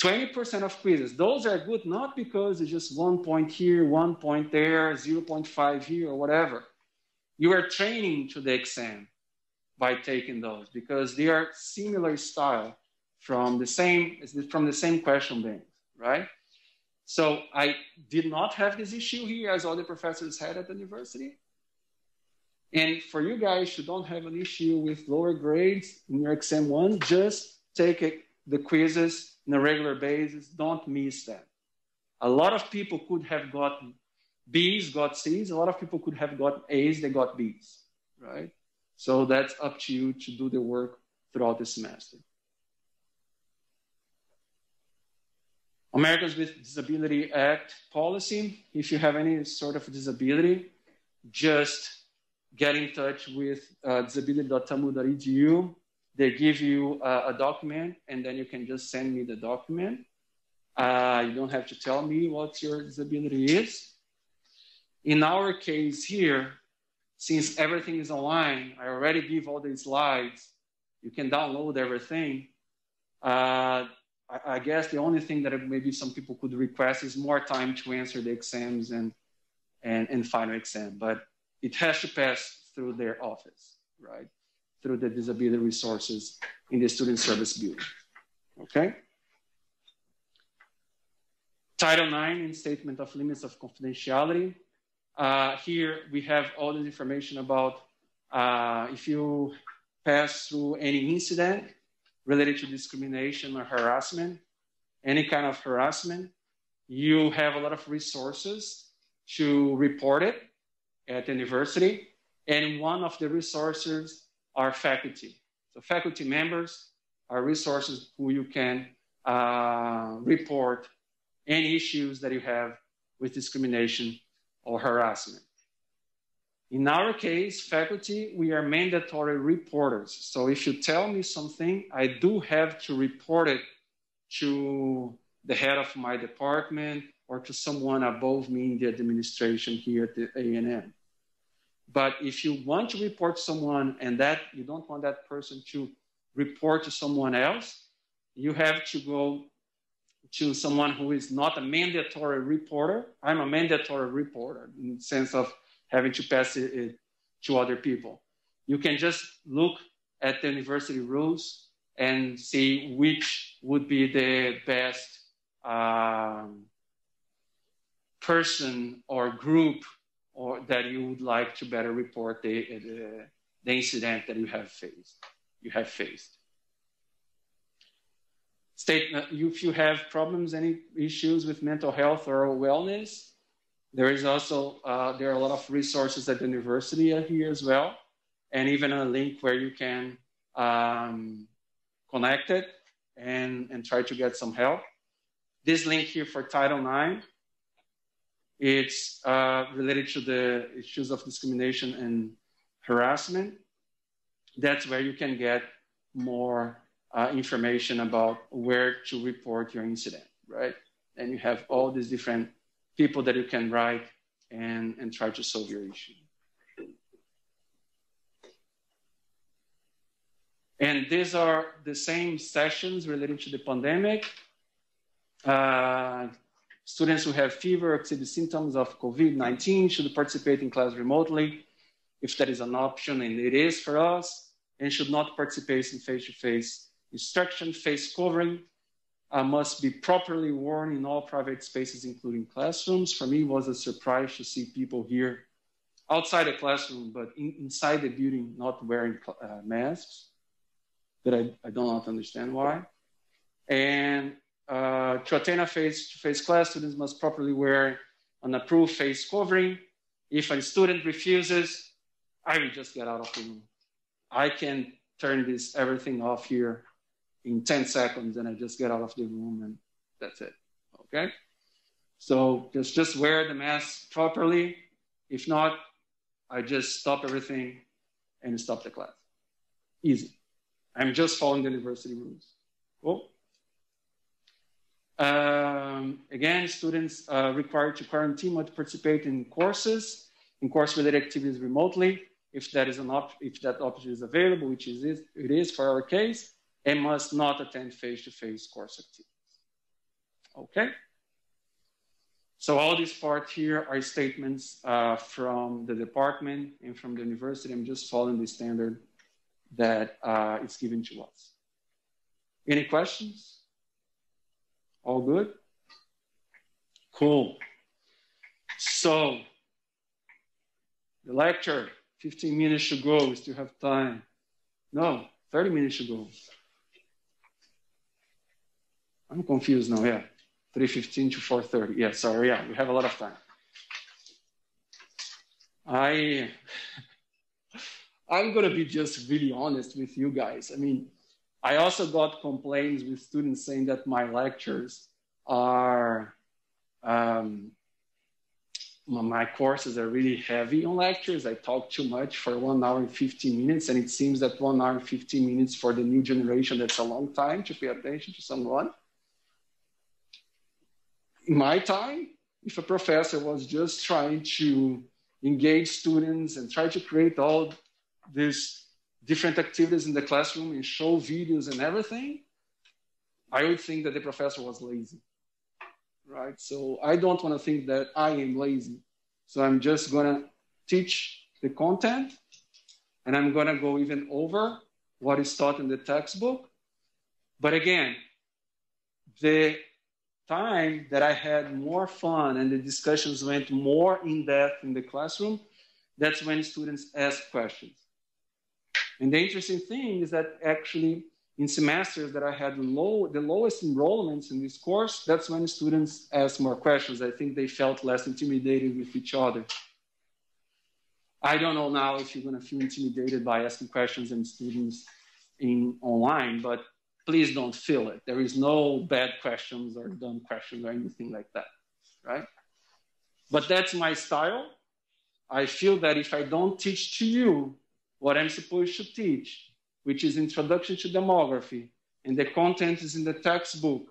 [SPEAKER 1] 20% of quizzes, those are good not because it's just one point here, one point there, 0.5 here, or whatever. You are training to the exam by taking those because they are similar style from the same from the same question bank, right? So I did not have this issue here as all the professors had at the university. And for you guys who don't have an issue with lower grades in your exam one, just take it, the quizzes on a regular basis. Don't miss them. A lot of people could have gotten B's, got C's. A lot of people could have got A's, they got B's, right? So that's up to you to do the work throughout the semester. Americans with Disability Act policy. If you have any sort of disability, just get in touch with uh, disability.tamu.edu. They give you uh, a document, and then you can just send me the document. Uh, you don't have to tell me what your disability is. In our case here, since everything is online, I already give all the slides. You can download everything. Uh, I, I, guess the only thing that maybe some people could request is more time to answer the exams and, and, and final exam, but it has to pass through their office, right? Through the disability resources in the student service building, okay? Title IX in Statement of Limits of Confidentiality. Uh, here we have all this information about uh, if you pass through any incident related to discrimination or harassment, any kind of harassment, you have a lot of resources to report it at the university. And one of the resources are faculty. So faculty members are resources who you can uh, report any issues that you have with discrimination or harassment. In our case, faculty, we are mandatory reporters. So if you tell me something, I do have to report it to the head of my department or to someone above me in the administration here at the A&M. But if you want to report someone and that you don't want that person to report to someone else, you have to go to someone who is not a mandatory reporter. I'm a mandatory reporter in the sense of having to pass it, it to other people. You can just look at the university rules and see which would be the best um, person or group or that you would like to better report the, the, the incident that you have faced. You have faced. State if you have problems, any issues with mental health or wellness, there is also, uh, there are a lot of resources at the university here as well, and even a link where you can um, connect it and, and try to get some help. This link here for Title IX, it's uh, related to the issues of discrimination and harassment. That's where you can get more uh, information about where to report your incident, right? And you have all these different people that you can write and, and try to solve your issue. And these are the same sessions related to the pandemic. Uh, students who have fever, or exhibit symptoms of COVID-19 should participate in class remotely if that is an option, and it is for us, and should not participate in face-to-face -face instruction, face covering, uh, must be properly worn in all private spaces, including classrooms. For me, it was a surprise to see people here outside the classroom, but in, inside the building, not wearing uh, masks. That I, I do not understand why. And uh, to attend a face-to-face class, students must properly wear an approved face covering. If a student refuses, I will just get out of the room. I can turn this everything off here in 10 seconds and I just get out of the room and that's it. Okay? So just, just wear the mask properly. If not, I just stop everything and stop the class. Easy. I'm just following the university rules. Cool. Um, again, students are required to quarantine or to participate in courses, in course-related activities remotely, if that is an op- if that option is available, which is it is for our case and must not attend face-to-face course activities. Okay? So all these parts here are statements uh, from the department and from the university. I'm just following the standard that uh, is given to us. Any questions? All good? Cool. So the lecture, 15 minutes to go. We still have time. No, 30 minutes to go. I'm confused now. Yeah, 3:15 to 4:30. Yeah, sorry. Yeah, we have a lot of time. I I'm gonna be just really honest with you guys. I mean, I also got complaints with students saying that my lectures are um, my courses are really heavy on lectures. I talk too much for one hour and 15 minutes, and it seems that one hour and 15 minutes for the new generation, that's a long time to pay attention to someone in my time, if a professor was just trying to engage students and try to create all these different activities in the classroom and show videos and everything, I would think that the professor was lazy, right? So I don't want to think that I am lazy. So I'm just going to teach the content and I'm going to go even over what is taught in the textbook. But again, the time that I had more fun and the discussions went more in depth in the classroom, that's when students ask questions. And the interesting thing is that actually in semesters that I had low, the lowest enrollments in this course, that's when students asked more questions. I think they felt less intimidated with each other. I don't know now if you're going to feel intimidated by asking questions and students in online, but please don't feel it. There is no bad questions or dumb questions or anything like that, right? But that's my style. I feel that if I don't teach to you what I'm supposed to teach, which is Introduction to Demography, and the content is in the textbook.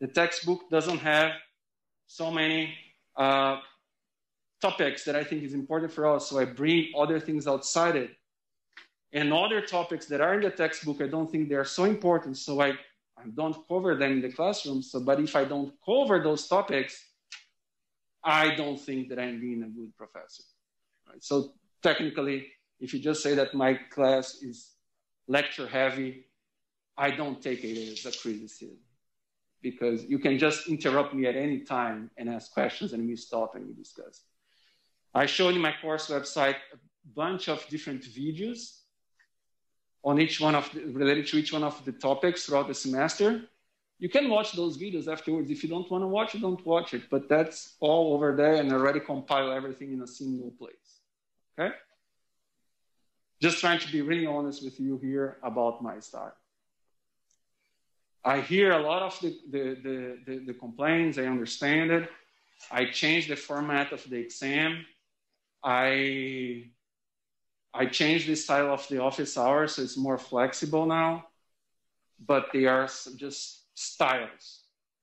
[SPEAKER 1] The textbook doesn't have so many uh, topics that I think is important for us, so I bring other things outside it. And other topics that are in the textbook, I don't think they are so important, so I, I don't cover them in the classroom. So, but if I don't cover those topics, I don't think that I'm being a good professor. Right? So technically, if you just say that my class is lecture heavy, I don't take it as a criticism because you can just interrupt me at any time and ask questions and we stop and we discuss. I showed in my course website a bunch of different videos on each one of the, related to each one of the topics throughout the semester. You can watch those videos afterwards. If you don't want to watch it, don't watch it. But that's all over there and already compile everything in a single place. Okay? Just trying to be really honest with you here about my style. I hear a lot of the, the, the, the, the complaints, I understand it. I changed the format of the exam. I, I changed the style of the office hours, so it's more flexible now. But they are just styles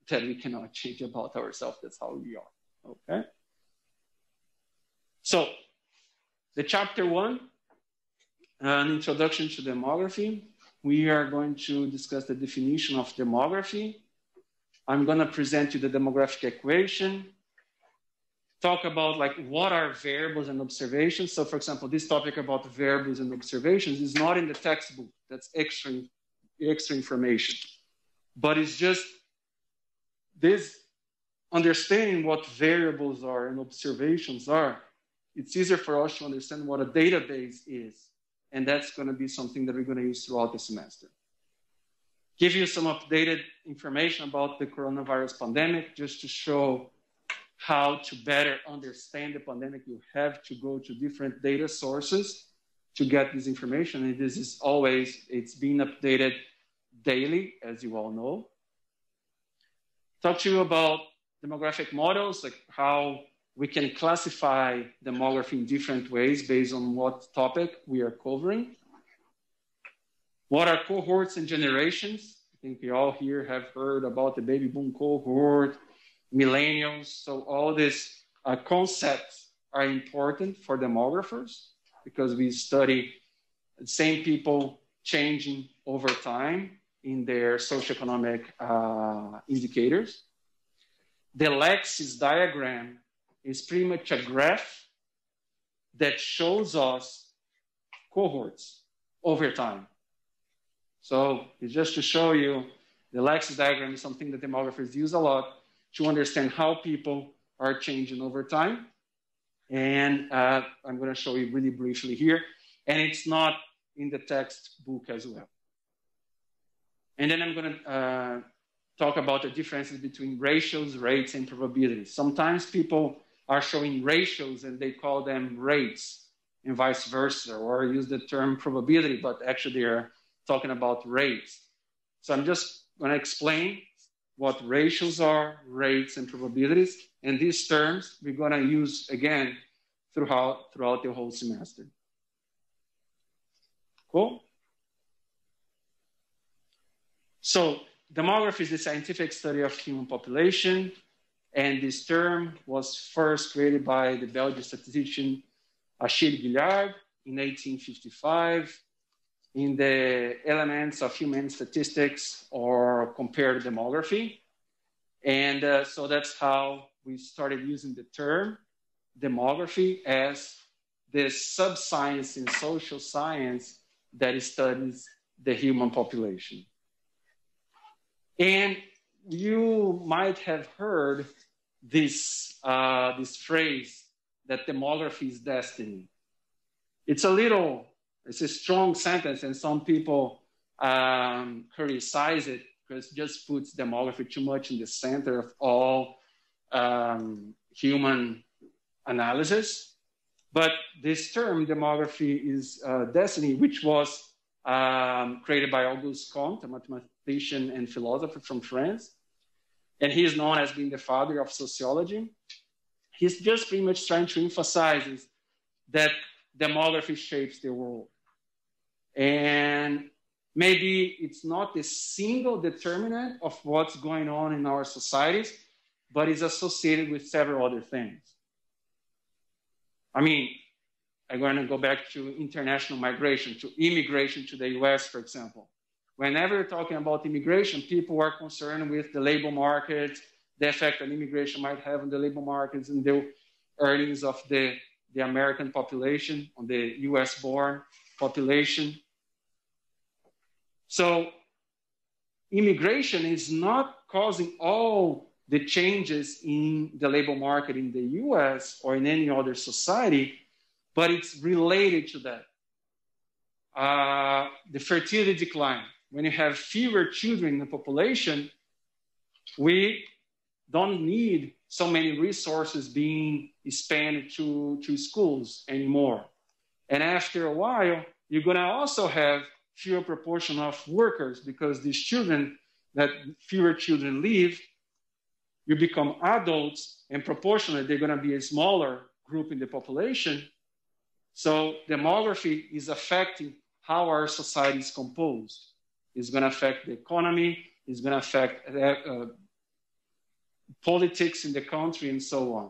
[SPEAKER 1] that we cannot change about ourselves. That's how we are. Okay? So, the chapter one an introduction to demography. We are going to discuss the definition of demography. I'm going to present you the demographic equation, talk about like what are variables and observations. So for example, this topic about variables and observations is not in the textbook. That's extra, extra information. But it's just this understanding what variables are and observations are. It's easier for us to understand what a database is and that's going to be something that we're going to use throughout the semester. Give you some updated information about the coronavirus pandemic, just to show how to better understand the pandemic. You have to go to different data sources to get this information, and this is always, it's being updated daily, as you all know. Talk to you about demographic models, like how we can classify demography in different ways based on what topic we are covering. What are cohorts and generations? I think we all here have heard about the baby boom cohort, millennials. So all these uh, concepts are important for demographers because we study the same people changing over time in their socioeconomic uh, indicators. The Lexis diagram is pretty much a graph that shows us cohorts over time. So it's just to show you the Lexis diagram is something that demographers use a lot to understand how people are changing over time. And uh, I'm going to show you really briefly here. And it's not in the textbook as well. And then I'm going to uh, talk about the differences between ratios, rates, and probabilities. Sometimes people are showing ratios and they call them rates and vice versa, or use the term probability, but actually they're talking about rates. So I'm just going to explain what ratios are, rates, and probabilities. And these terms we're going to use again throughout, throughout the whole semester. Cool? So demography is the scientific study of human population. And this term was first created by the Belgian statistician Achille Guillard in 1855. In the elements of human statistics or compared demography. And uh, so that's how we started using the term demography as the subscience in social science that studies the human population. And you might have heard this, uh, this phrase that demography is destiny. It's a little, it's a strong sentence, and some people um, criticize it because it just puts demography too much in the center of all um, human analysis. But this term, demography, is uh, destiny, which was um, created by Auguste Comte, a mathematician and philosopher from France. And he is known as being the father of sociology. He's just pretty much trying to emphasize that demography shapes the world. And maybe it's not the single determinant of what's going on in our societies, but is associated with several other things. I mean, I'm going to go back to international migration, to immigration to the US, for example. Whenever you're talking about immigration, people are concerned with the labor market, the effect that immigration might have on the labor markets and the earnings of the, the American population, on the US born population. So, immigration is not causing all the changes in the labor market in the US or in any other society, but it's related to that. Uh, the fertility decline. When you have fewer children in the population, we don't need so many resources being spent to, to schools anymore. And after a while, you're going to also have fewer proportion of workers because these children that fewer children leave, you become adults and proportionally they're going to be a smaller group in the population so demography is affecting how our society is composed. It's going to affect the economy. It's going to affect uh, uh, politics in the country and so on.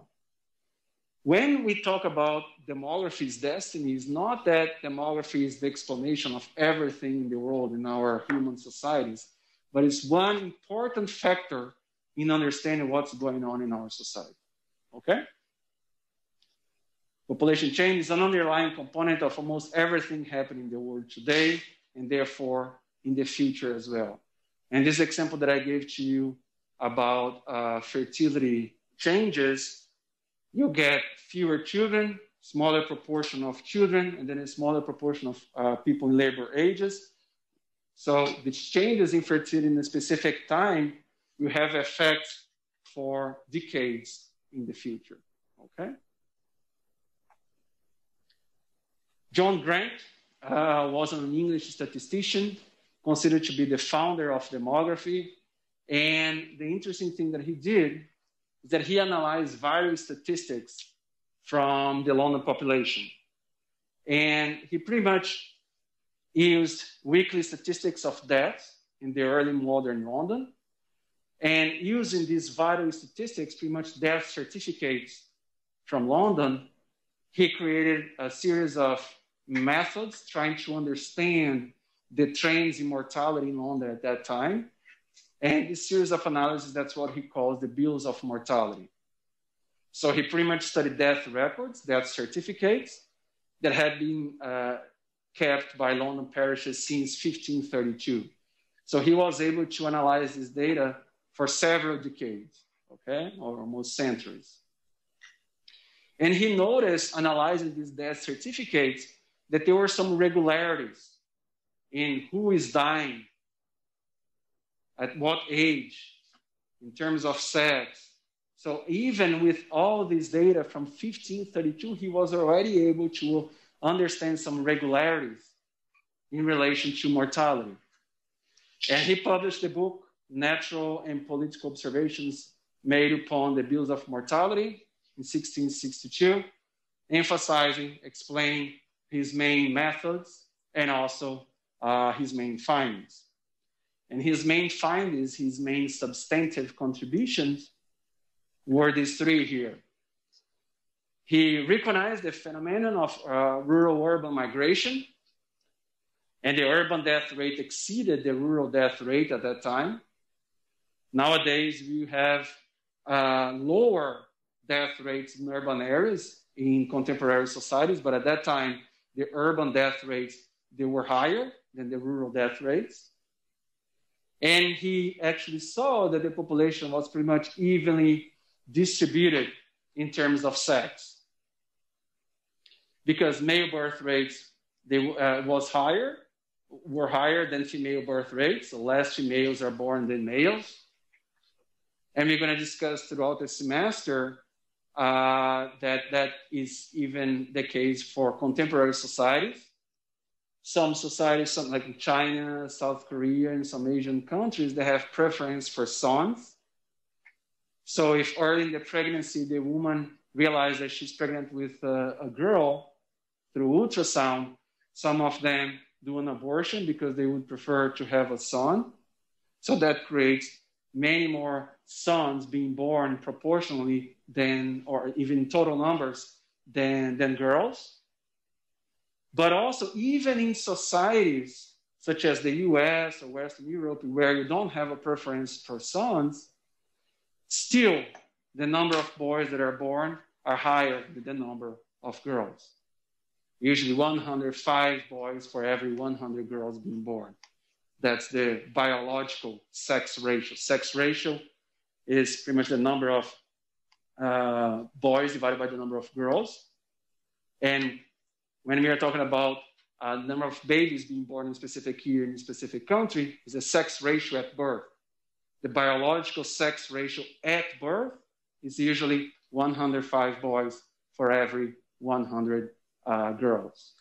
[SPEAKER 1] When we talk about demography's destiny, it's not that demography is the explanation of everything in the world in our human societies, but it's one important factor in understanding what's going on in our society. Okay? Population change is an underlying component of almost everything happening in the world today and therefore in the future as well. And this example that I gave to you about uh, fertility changes, you get fewer children, smaller proportion of children, and then a smaller proportion of uh, people in labor ages. So the changes in fertility in a specific time will have effects for decades in the future, okay? John Graunt uh, was an English statistician, considered to be the founder of demography. And the interesting thing that he did is that he analyzed various statistics from the London population. And he pretty much used weekly statistics of death in the early modern London. And using these vital statistics, pretty much death certificates from London, he created a series of methods trying to understand the trends in mortality in London at that time. And a series of analysis, that's what he calls the bills of mortality. So he pretty much studied death records, death certificates that had been uh, kept by London parishes since 1532. So he was able to analyze this data for several decades, okay, or almost centuries. And he noticed, analyzing these death certificates, that there were some regularities in who is dying, at what age, in terms of sex. So even with all this data from 1532, he was already able to understand some regularities in relation to mortality. And he published the book, Natural and Political Observations Made Upon the Bills of Mortality in 1662, emphasizing, explaining his main methods and also uh, his main findings. And his main findings, his main substantive contributions were these three here. He recognized the phenomenon of uh, rural urban migration, And the urban death rate exceeded the rural death rate at that time. Nowadays, we have uh, lower death rates in urban areas in contemporary societies, but at that time, the urban death rates they were higher than the rural death rates. And he actually saw that the population was pretty much evenly distributed in terms of sex. Because male birth rates they, uh, was higher, were higher than female birth rates, so less females are born than males. And we're going to discuss throughout the semester uh, that that is even the case for contemporary societies. Some societies, some like China, South Korea, and some Asian countries, they have preference for sons. So if early in the pregnancy the woman realizes that she's pregnant with a, a girl through ultrasound, some of them do an abortion because they would prefer to have a son. So that creates many more sons being born proportionally than, or even total numbers than, than girls. But also, even in societies such as the US or Western Europe, where you don't have a preference for sons, still the number of boys that are born are higher than the number of girls. Usually 105 boys for every 100 girls being born. That's the biological sex ratio. Sex ratio is pretty much the number of uh, boys divided by the number of girls. And when we are talking about uh, number of babies being born in a specific year in a specific country, is a sex ratio at birth. The biological sex ratio at birth is usually 105 boys for every 100 uh, girls.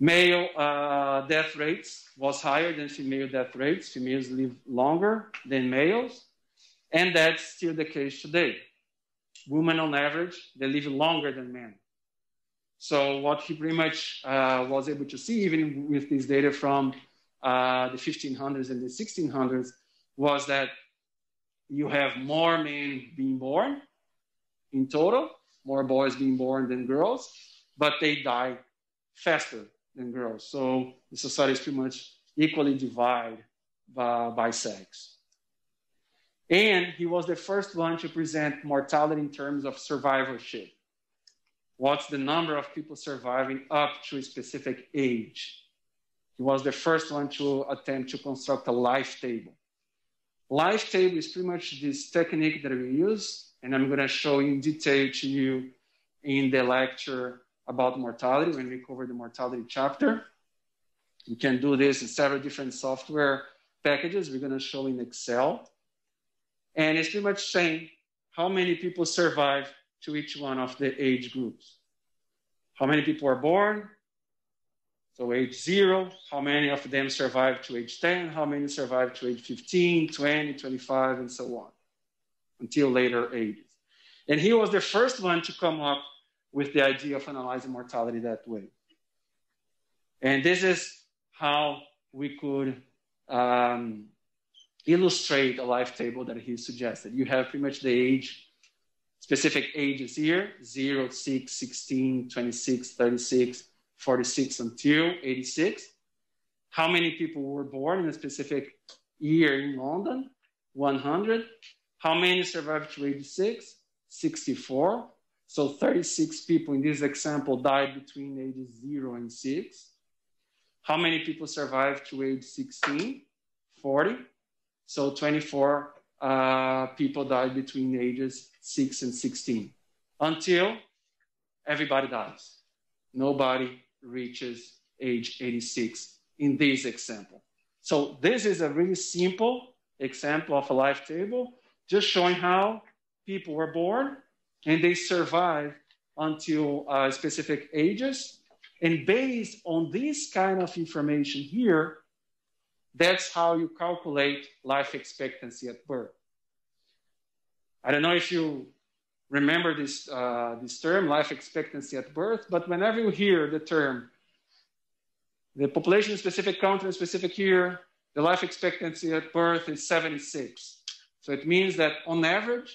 [SPEAKER 1] Male uh, death rates was higher than female death rates. Females live longer than males, and that's still the case today. Women, on average, they live longer than men. So what he pretty much uh, was able to see, even with this data from uh, the 1500s and the 1600s, was that you have more men being born in total, more boys being born than girls, but they die faster than girls. So the society is pretty much equally divided by, by sex. And he was the first one to present mortality in terms of survivorship. What's the number of people surviving up to a specific age? He was the first one to attempt to construct a life table. Life table is pretty much this technique that we use, and I'm going to show in detail to you in the lecture about mortality when we cover the mortality chapter. You can do this in several different software packages. We're going to show in Excel. And it's pretty much saying how many people survive to each one of the age groups. How many people are born? So age zero, how many of them survive to age 10? How many survive to age 15, 20, 25, and so on, until later ages. And he was the first one to come up with the idea of analyzing mortality that way. And this is how we could um, illustrate a life table that he suggested. You have pretty much the age, specific ages here 0, 6, 16, 26, 36, 46 until 86. How many people were born in a specific year in London? 100. How many survived to 86? 64. So 36 people in this example died between ages 0 and 6. How many people survived to age 16? 40. So 24 uh, people died between ages 6 and 16 until everybody dies. Nobody reaches age 86 in this example. So this is a really simple example of a life table, just showing how people were born and they survive until uh, specific ages. And based on this kind of information here, that's how you calculate life expectancy at birth. I don't know if you remember this, uh, this term, life expectancy at birth, but whenever you hear the term, the population specific country, specific year, the life expectancy at birth is 76. So it means that on average,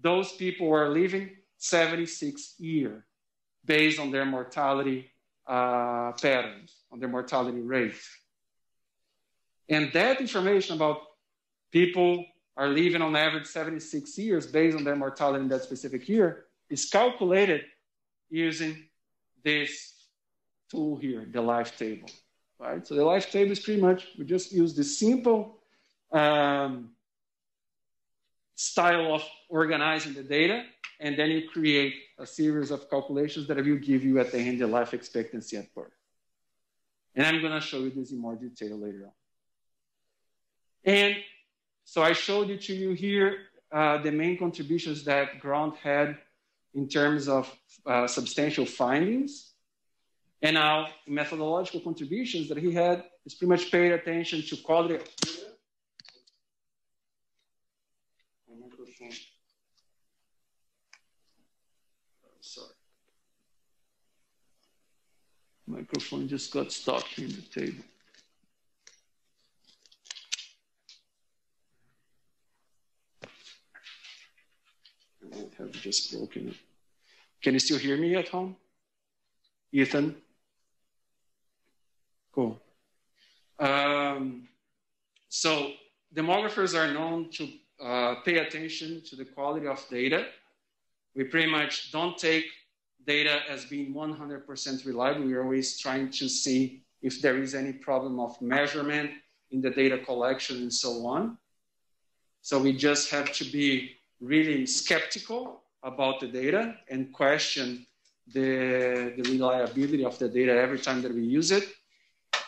[SPEAKER 1] those people were living 76 years based on their mortality uh, patterns, on their mortality rate. And that information about people are living on average 76 years based on their mortality in that specific year is calculated using this tool here, the life table. Right? So the life table is pretty much, we just use the simple um, style of organizing the data, and then you create a series of calculations that will give you at the end the life expectancy at birth. And I'm going to show you this in more detail later on. And so I showed it to you here uh, the main contributions that Graunt had in terms of uh, substantial findings. And now methodological contributions that he had is pretty much paid attention to quality of data. Sorry. Microphone just got stuck in the table. I have just broken it. Can you still hear me at home? Ethan? Cool. Um, so demographers are known to uh, pay attention to the quality of data. We pretty much don't take data as being 100% reliable. We're always trying to see if there is any problem of measurement in the data collection and so on. So we just have to be really skeptical about the data and question the, the reliability of the data every time that we use it.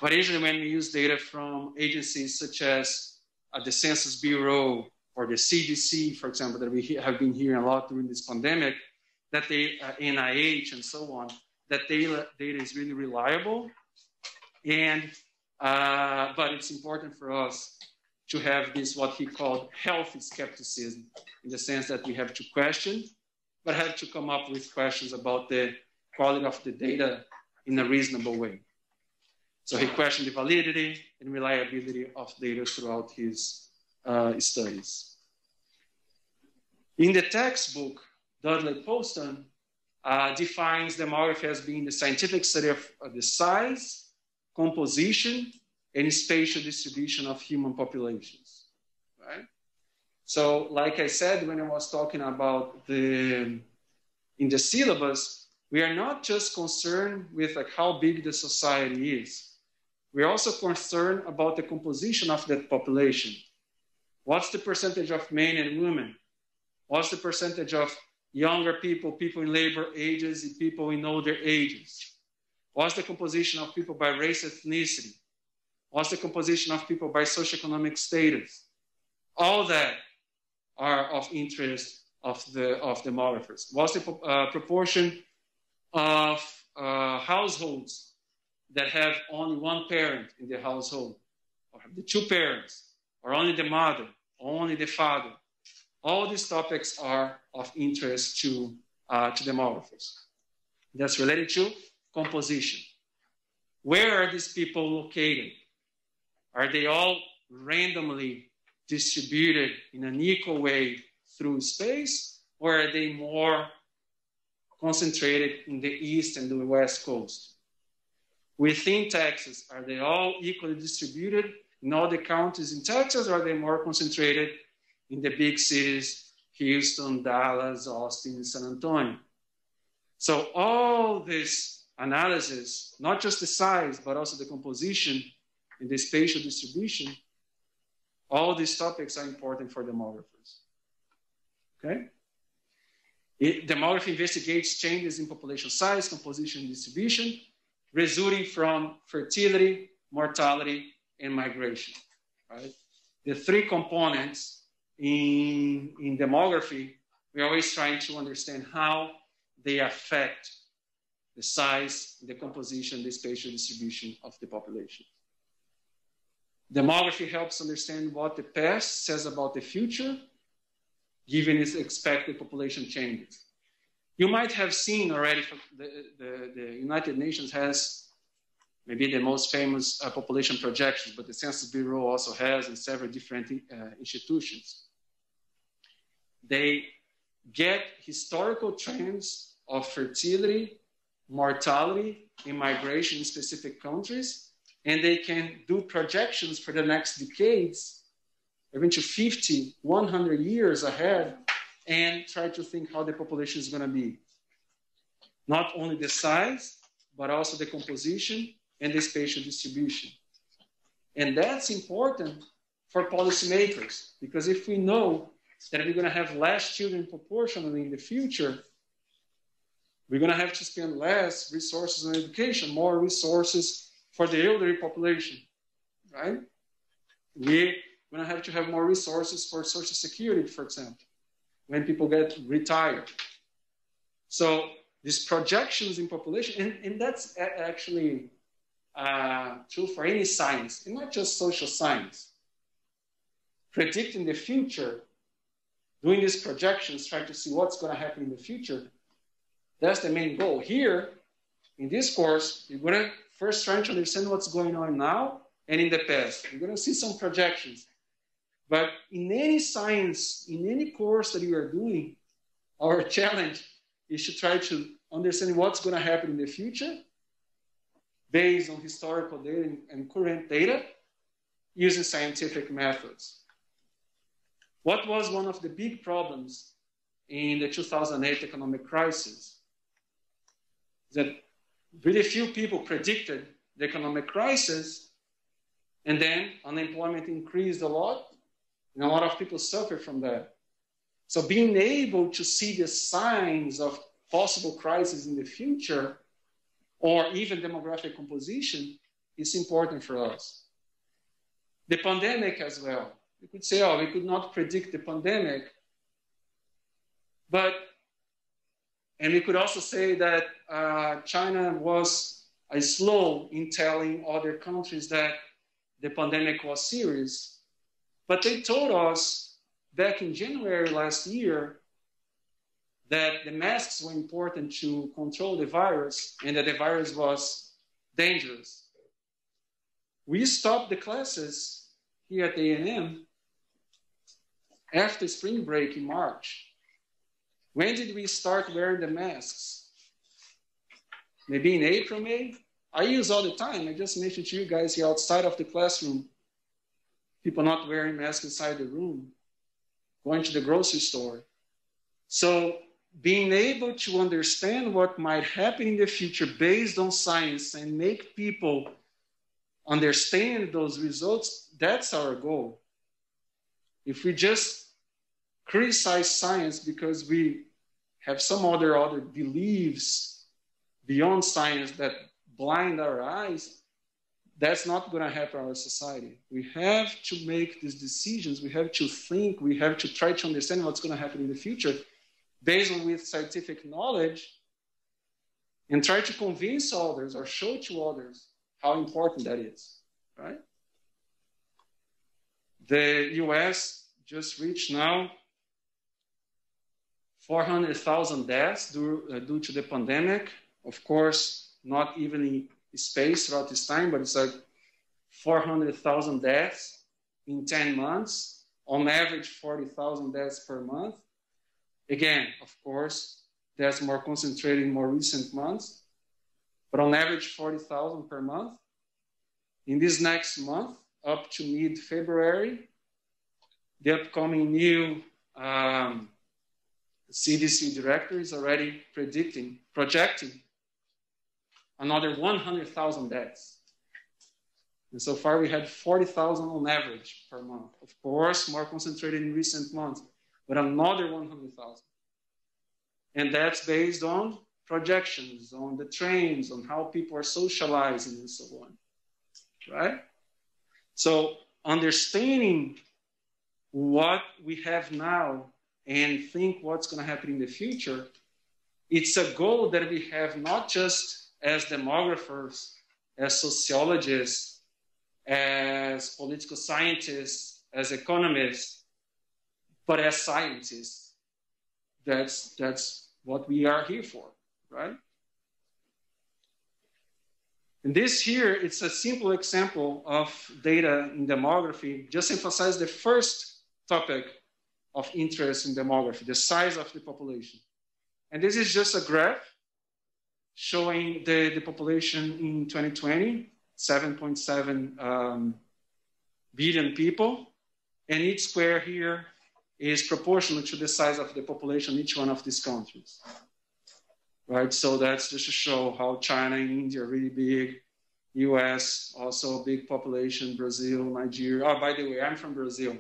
[SPEAKER 1] But usually when we use data from agencies such as uh, the Census Bureau or the CDC, for example, that we have been hearing a lot during this pandemic, that they, uh, NIH and so on, that data, data is really reliable. And, uh, but it's important for us to have this, what he called healthy skepticism, in the sense that we have to question, but have to come up with questions about the quality of the data in a reasonable way. So he questioned the validity and reliability of data throughout his uh, studies. In the textbook, Dudley Poston uh, defines demography as being the scientific study of uh, the size, composition, and spatial distribution of human populations, right? So, like I said when I was talking about the in the syllabus, we are not just concerned with like how big the society is. We're also concerned about the composition of that population. What's the percentage of men and women? What's the percentage of younger people, people in labor ages, and people in older ages? What's the composition of people by race, ethnicity? What's the composition of people by socioeconomic status? All that are of interest of the of demographers. What's the uh, proportion of uh, households that have only one parent in the household, or have the two parents, or only the mother, only the father? All these topics are of interest to, uh, to demographers. That's related to composition. Where are these people located? Are they all randomly distributed in an equal way through space, or are they more concentrated in the east and the west coast? Within Texas, are they all equally distributed in all the counties in Texas, or are they more concentrated in the big cities, Houston, Dallas, Austin, San Antonio? So all this analysis, not just the size, but also the composition and the spatial distribution, all these topics are important for demographers. Okay? It, demography investigates changes in population size, composition, and distribution, resulting from fertility, mortality, and migration. Right? The three components in, in demography, we're always trying to understand how they affect the size, the composition, the spatial distribution of the population. Demography helps understand what the past says about the future, given its expected population changes. You might have seen already the, the, the United Nations has maybe the most famous uh, population projections, but the Census Bureau also has in several different uh, institutions. They get historical trends of fertility mortality and migration in specific countries, and they can do projections for the next decades, even to 50, 100 years ahead, and try to think how the population is going to be. Not only the size, but also the composition and the spatial distribution. And that's important for policymakers, because if we know that we're going to have less children proportionally in the future, we're going to have to spend less resources on education, more resources for the elderly population, right? We're going to have to have more resources for social security, for example, when people get retired. So these projections in population, and, and that's actually uh, true for any science, and not just social science. Predicting the future, doing these projections, trying to see what's going to happen in the future, that's the main goal. Here, in this course, you're going to first try to understand what's going on now and in the past. You're going to see some projections. But in any science, in any course that you are doing, our challenge is to try to understand what's going to happen in the future based on historical data and current data using scientific methods. What was one of the big problems in the 2008 economic crisis? That really few people predicted the economic crisis, and then unemployment increased a lot, and a lot of people suffered from that. So being able to see the signs of possible crisis in the future or even demographic composition is important for us. The pandemic as well. You could say, oh, we could not predict the pandemic, but, and we could also say that uh, China was uh, slow in telling other countries that the pandemic was serious. But they told us back in January last year that the masks were important to control the virus and that the virus was dangerous. We stopped the classes here at A&M after spring break in March. When did we start wearing the masks? Maybe in April, May? I use all the time. I just mentioned to you guys here outside of the classroom, people not wearing masks inside the room, going to the grocery store. So being able to understand what might happen in the future based on science and make people understand those results, that's our goal. If we just criticize science because we have some other other beliefs beyond science that blind our eyes, that's not going to help our society. We have to make these decisions. We have to think. We have to try to understand what's going to happen in the future based on with scientific knowledge and try to convince others or show to others how important that is, right? The US just reached now 400,000 deaths due, uh, due to the pandemic. Of course, not even in space throughout this time, but it's like 400,000 deaths in 10 months, on average 40,000 deaths per month. Again, of course, that's more concentrated in more recent months, but on average 40,000 per month. In this next month, up to mid-February, the upcoming new um, CDC director is already predicting, projecting another 100,000 deaths. And so far we had 40,000 on average per month. Of course, more concentrated in recent months but another 100,000. And that's based on projections, on the trends, on how people are socializing and so on, right? So understanding what we have now and think what's going to happen in the future, it's a goal that we have not just as demographers, as sociologists, as political scientists, as economists, but as scientists, that's, that's what we are here for, right? And this here, it's a simple example of data in demography, just emphasize the first topic of interest in demography, the size of the population. And this is just a graph showing the, the population in 2020, 7.7 um, billion people. And each square here is proportional to the size of the population in each one of these countries. Right, so that's just to show how China and India are really big, US also big population, Brazil, Nigeria. Oh, by the way, I'm from Brazil.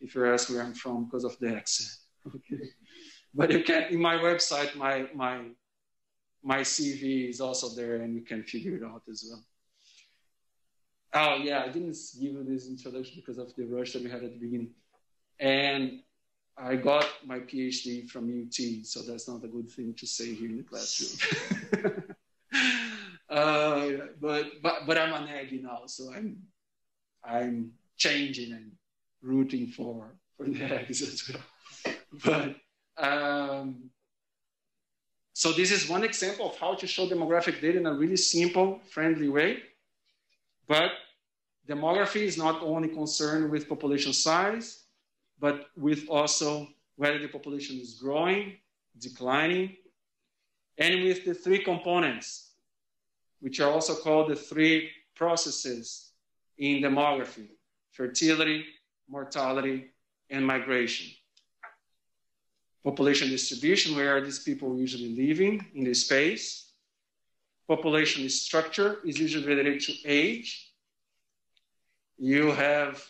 [SPEAKER 1] If you're asking where I'm from, because of the accent. Okay, but you can in my website, my my my CV is also there, and you can figure it out as well. Oh yeah, I didn't give you this introduction because of the rush that we had at the beginning. And I got my PhD from UT, so that's not a good thing to say here in the classroom. uh, but, but, but I'm an Aggie now, so I'm, I'm changing and rooting for, for the Aggies as well. But, um, so this is one example of how to show demographic data in a really simple, friendly way. But demography is not only concerned with population size, but with also whether the population is growing, declining, and with the three components, which are also called the three processes in demography fertility, mortality, and migration. Population distribution, where are these people usually living in this space? Population structure is usually related to age. You have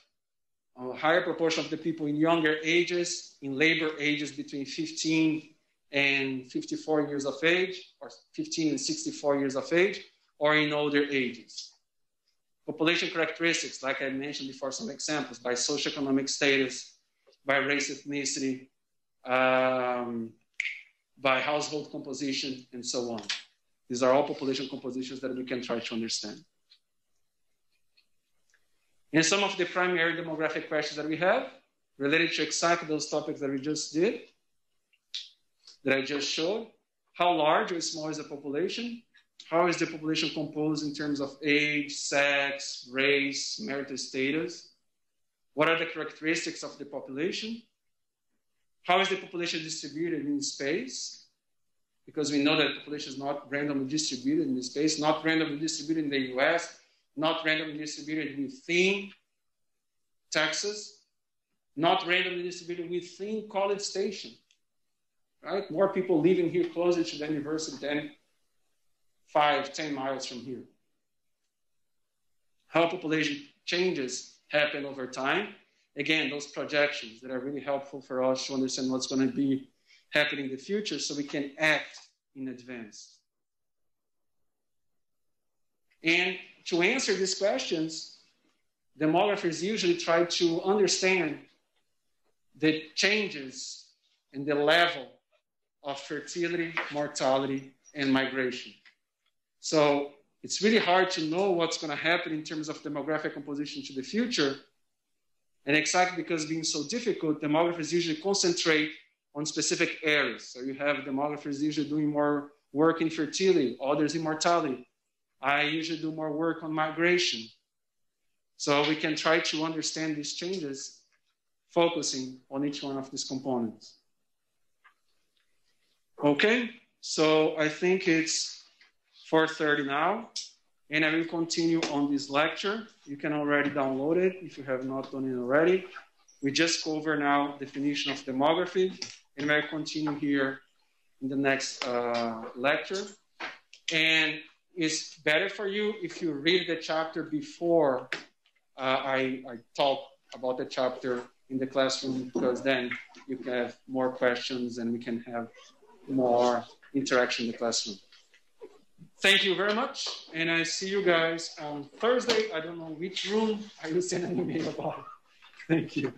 [SPEAKER 1] a higher proportion of the people in younger ages, in labor ages between 15 and 54 years of age, or 15 and 64 years of age, or in older ages. Population characteristics, like I mentioned before, some examples by socioeconomic status, by race, ethnicity, um, by household composition, and so on. These are all population compositions that we can try to understand. And some of the primary demographic questions that we have related to exactly those topics that we just did, that I just showed. How large or small is the population? How is the population composed in terms of age, sex, race, marital status? What are the characteristics of the population? How is the population distributed in space? Because we know that the population is not randomly distributed in the space, not randomly distributed in the US, not randomly distributed within Texas, not randomly distributed within College Station, right? More people living here closer to the university than five, ten miles from here. How population changes happen over time. Again, those projections that are really helpful for us to understand what's going to be happening in the future so we can act in advance. And to answer these questions, demographers usually try to understand the changes in the level of fertility, mortality, and migration. So it's really hard to know what's going to happen in terms of demographic composition to the future. And exactly because being so difficult, demographers usually concentrate on specific areas. So you have demographers usually doing more work in fertility, others in mortality, I usually do more work on migration. So we can try to understand these changes, focusing on each one of these components. Okay, so I think it's 4.30 now, and I will continue on this lecture. You can already download it if you have not done it already. We just cover now definition of demography, and we'll continue here in the next uh, lecture. And it's better for you if you read the chapter before uh, I, I talk about the chapter in the classroom because then you can have more questions and we can have more interaction in the classroom. Thank you very much. And I see you guys on Thursday. I don't know which room. I will send an email about. Thank you.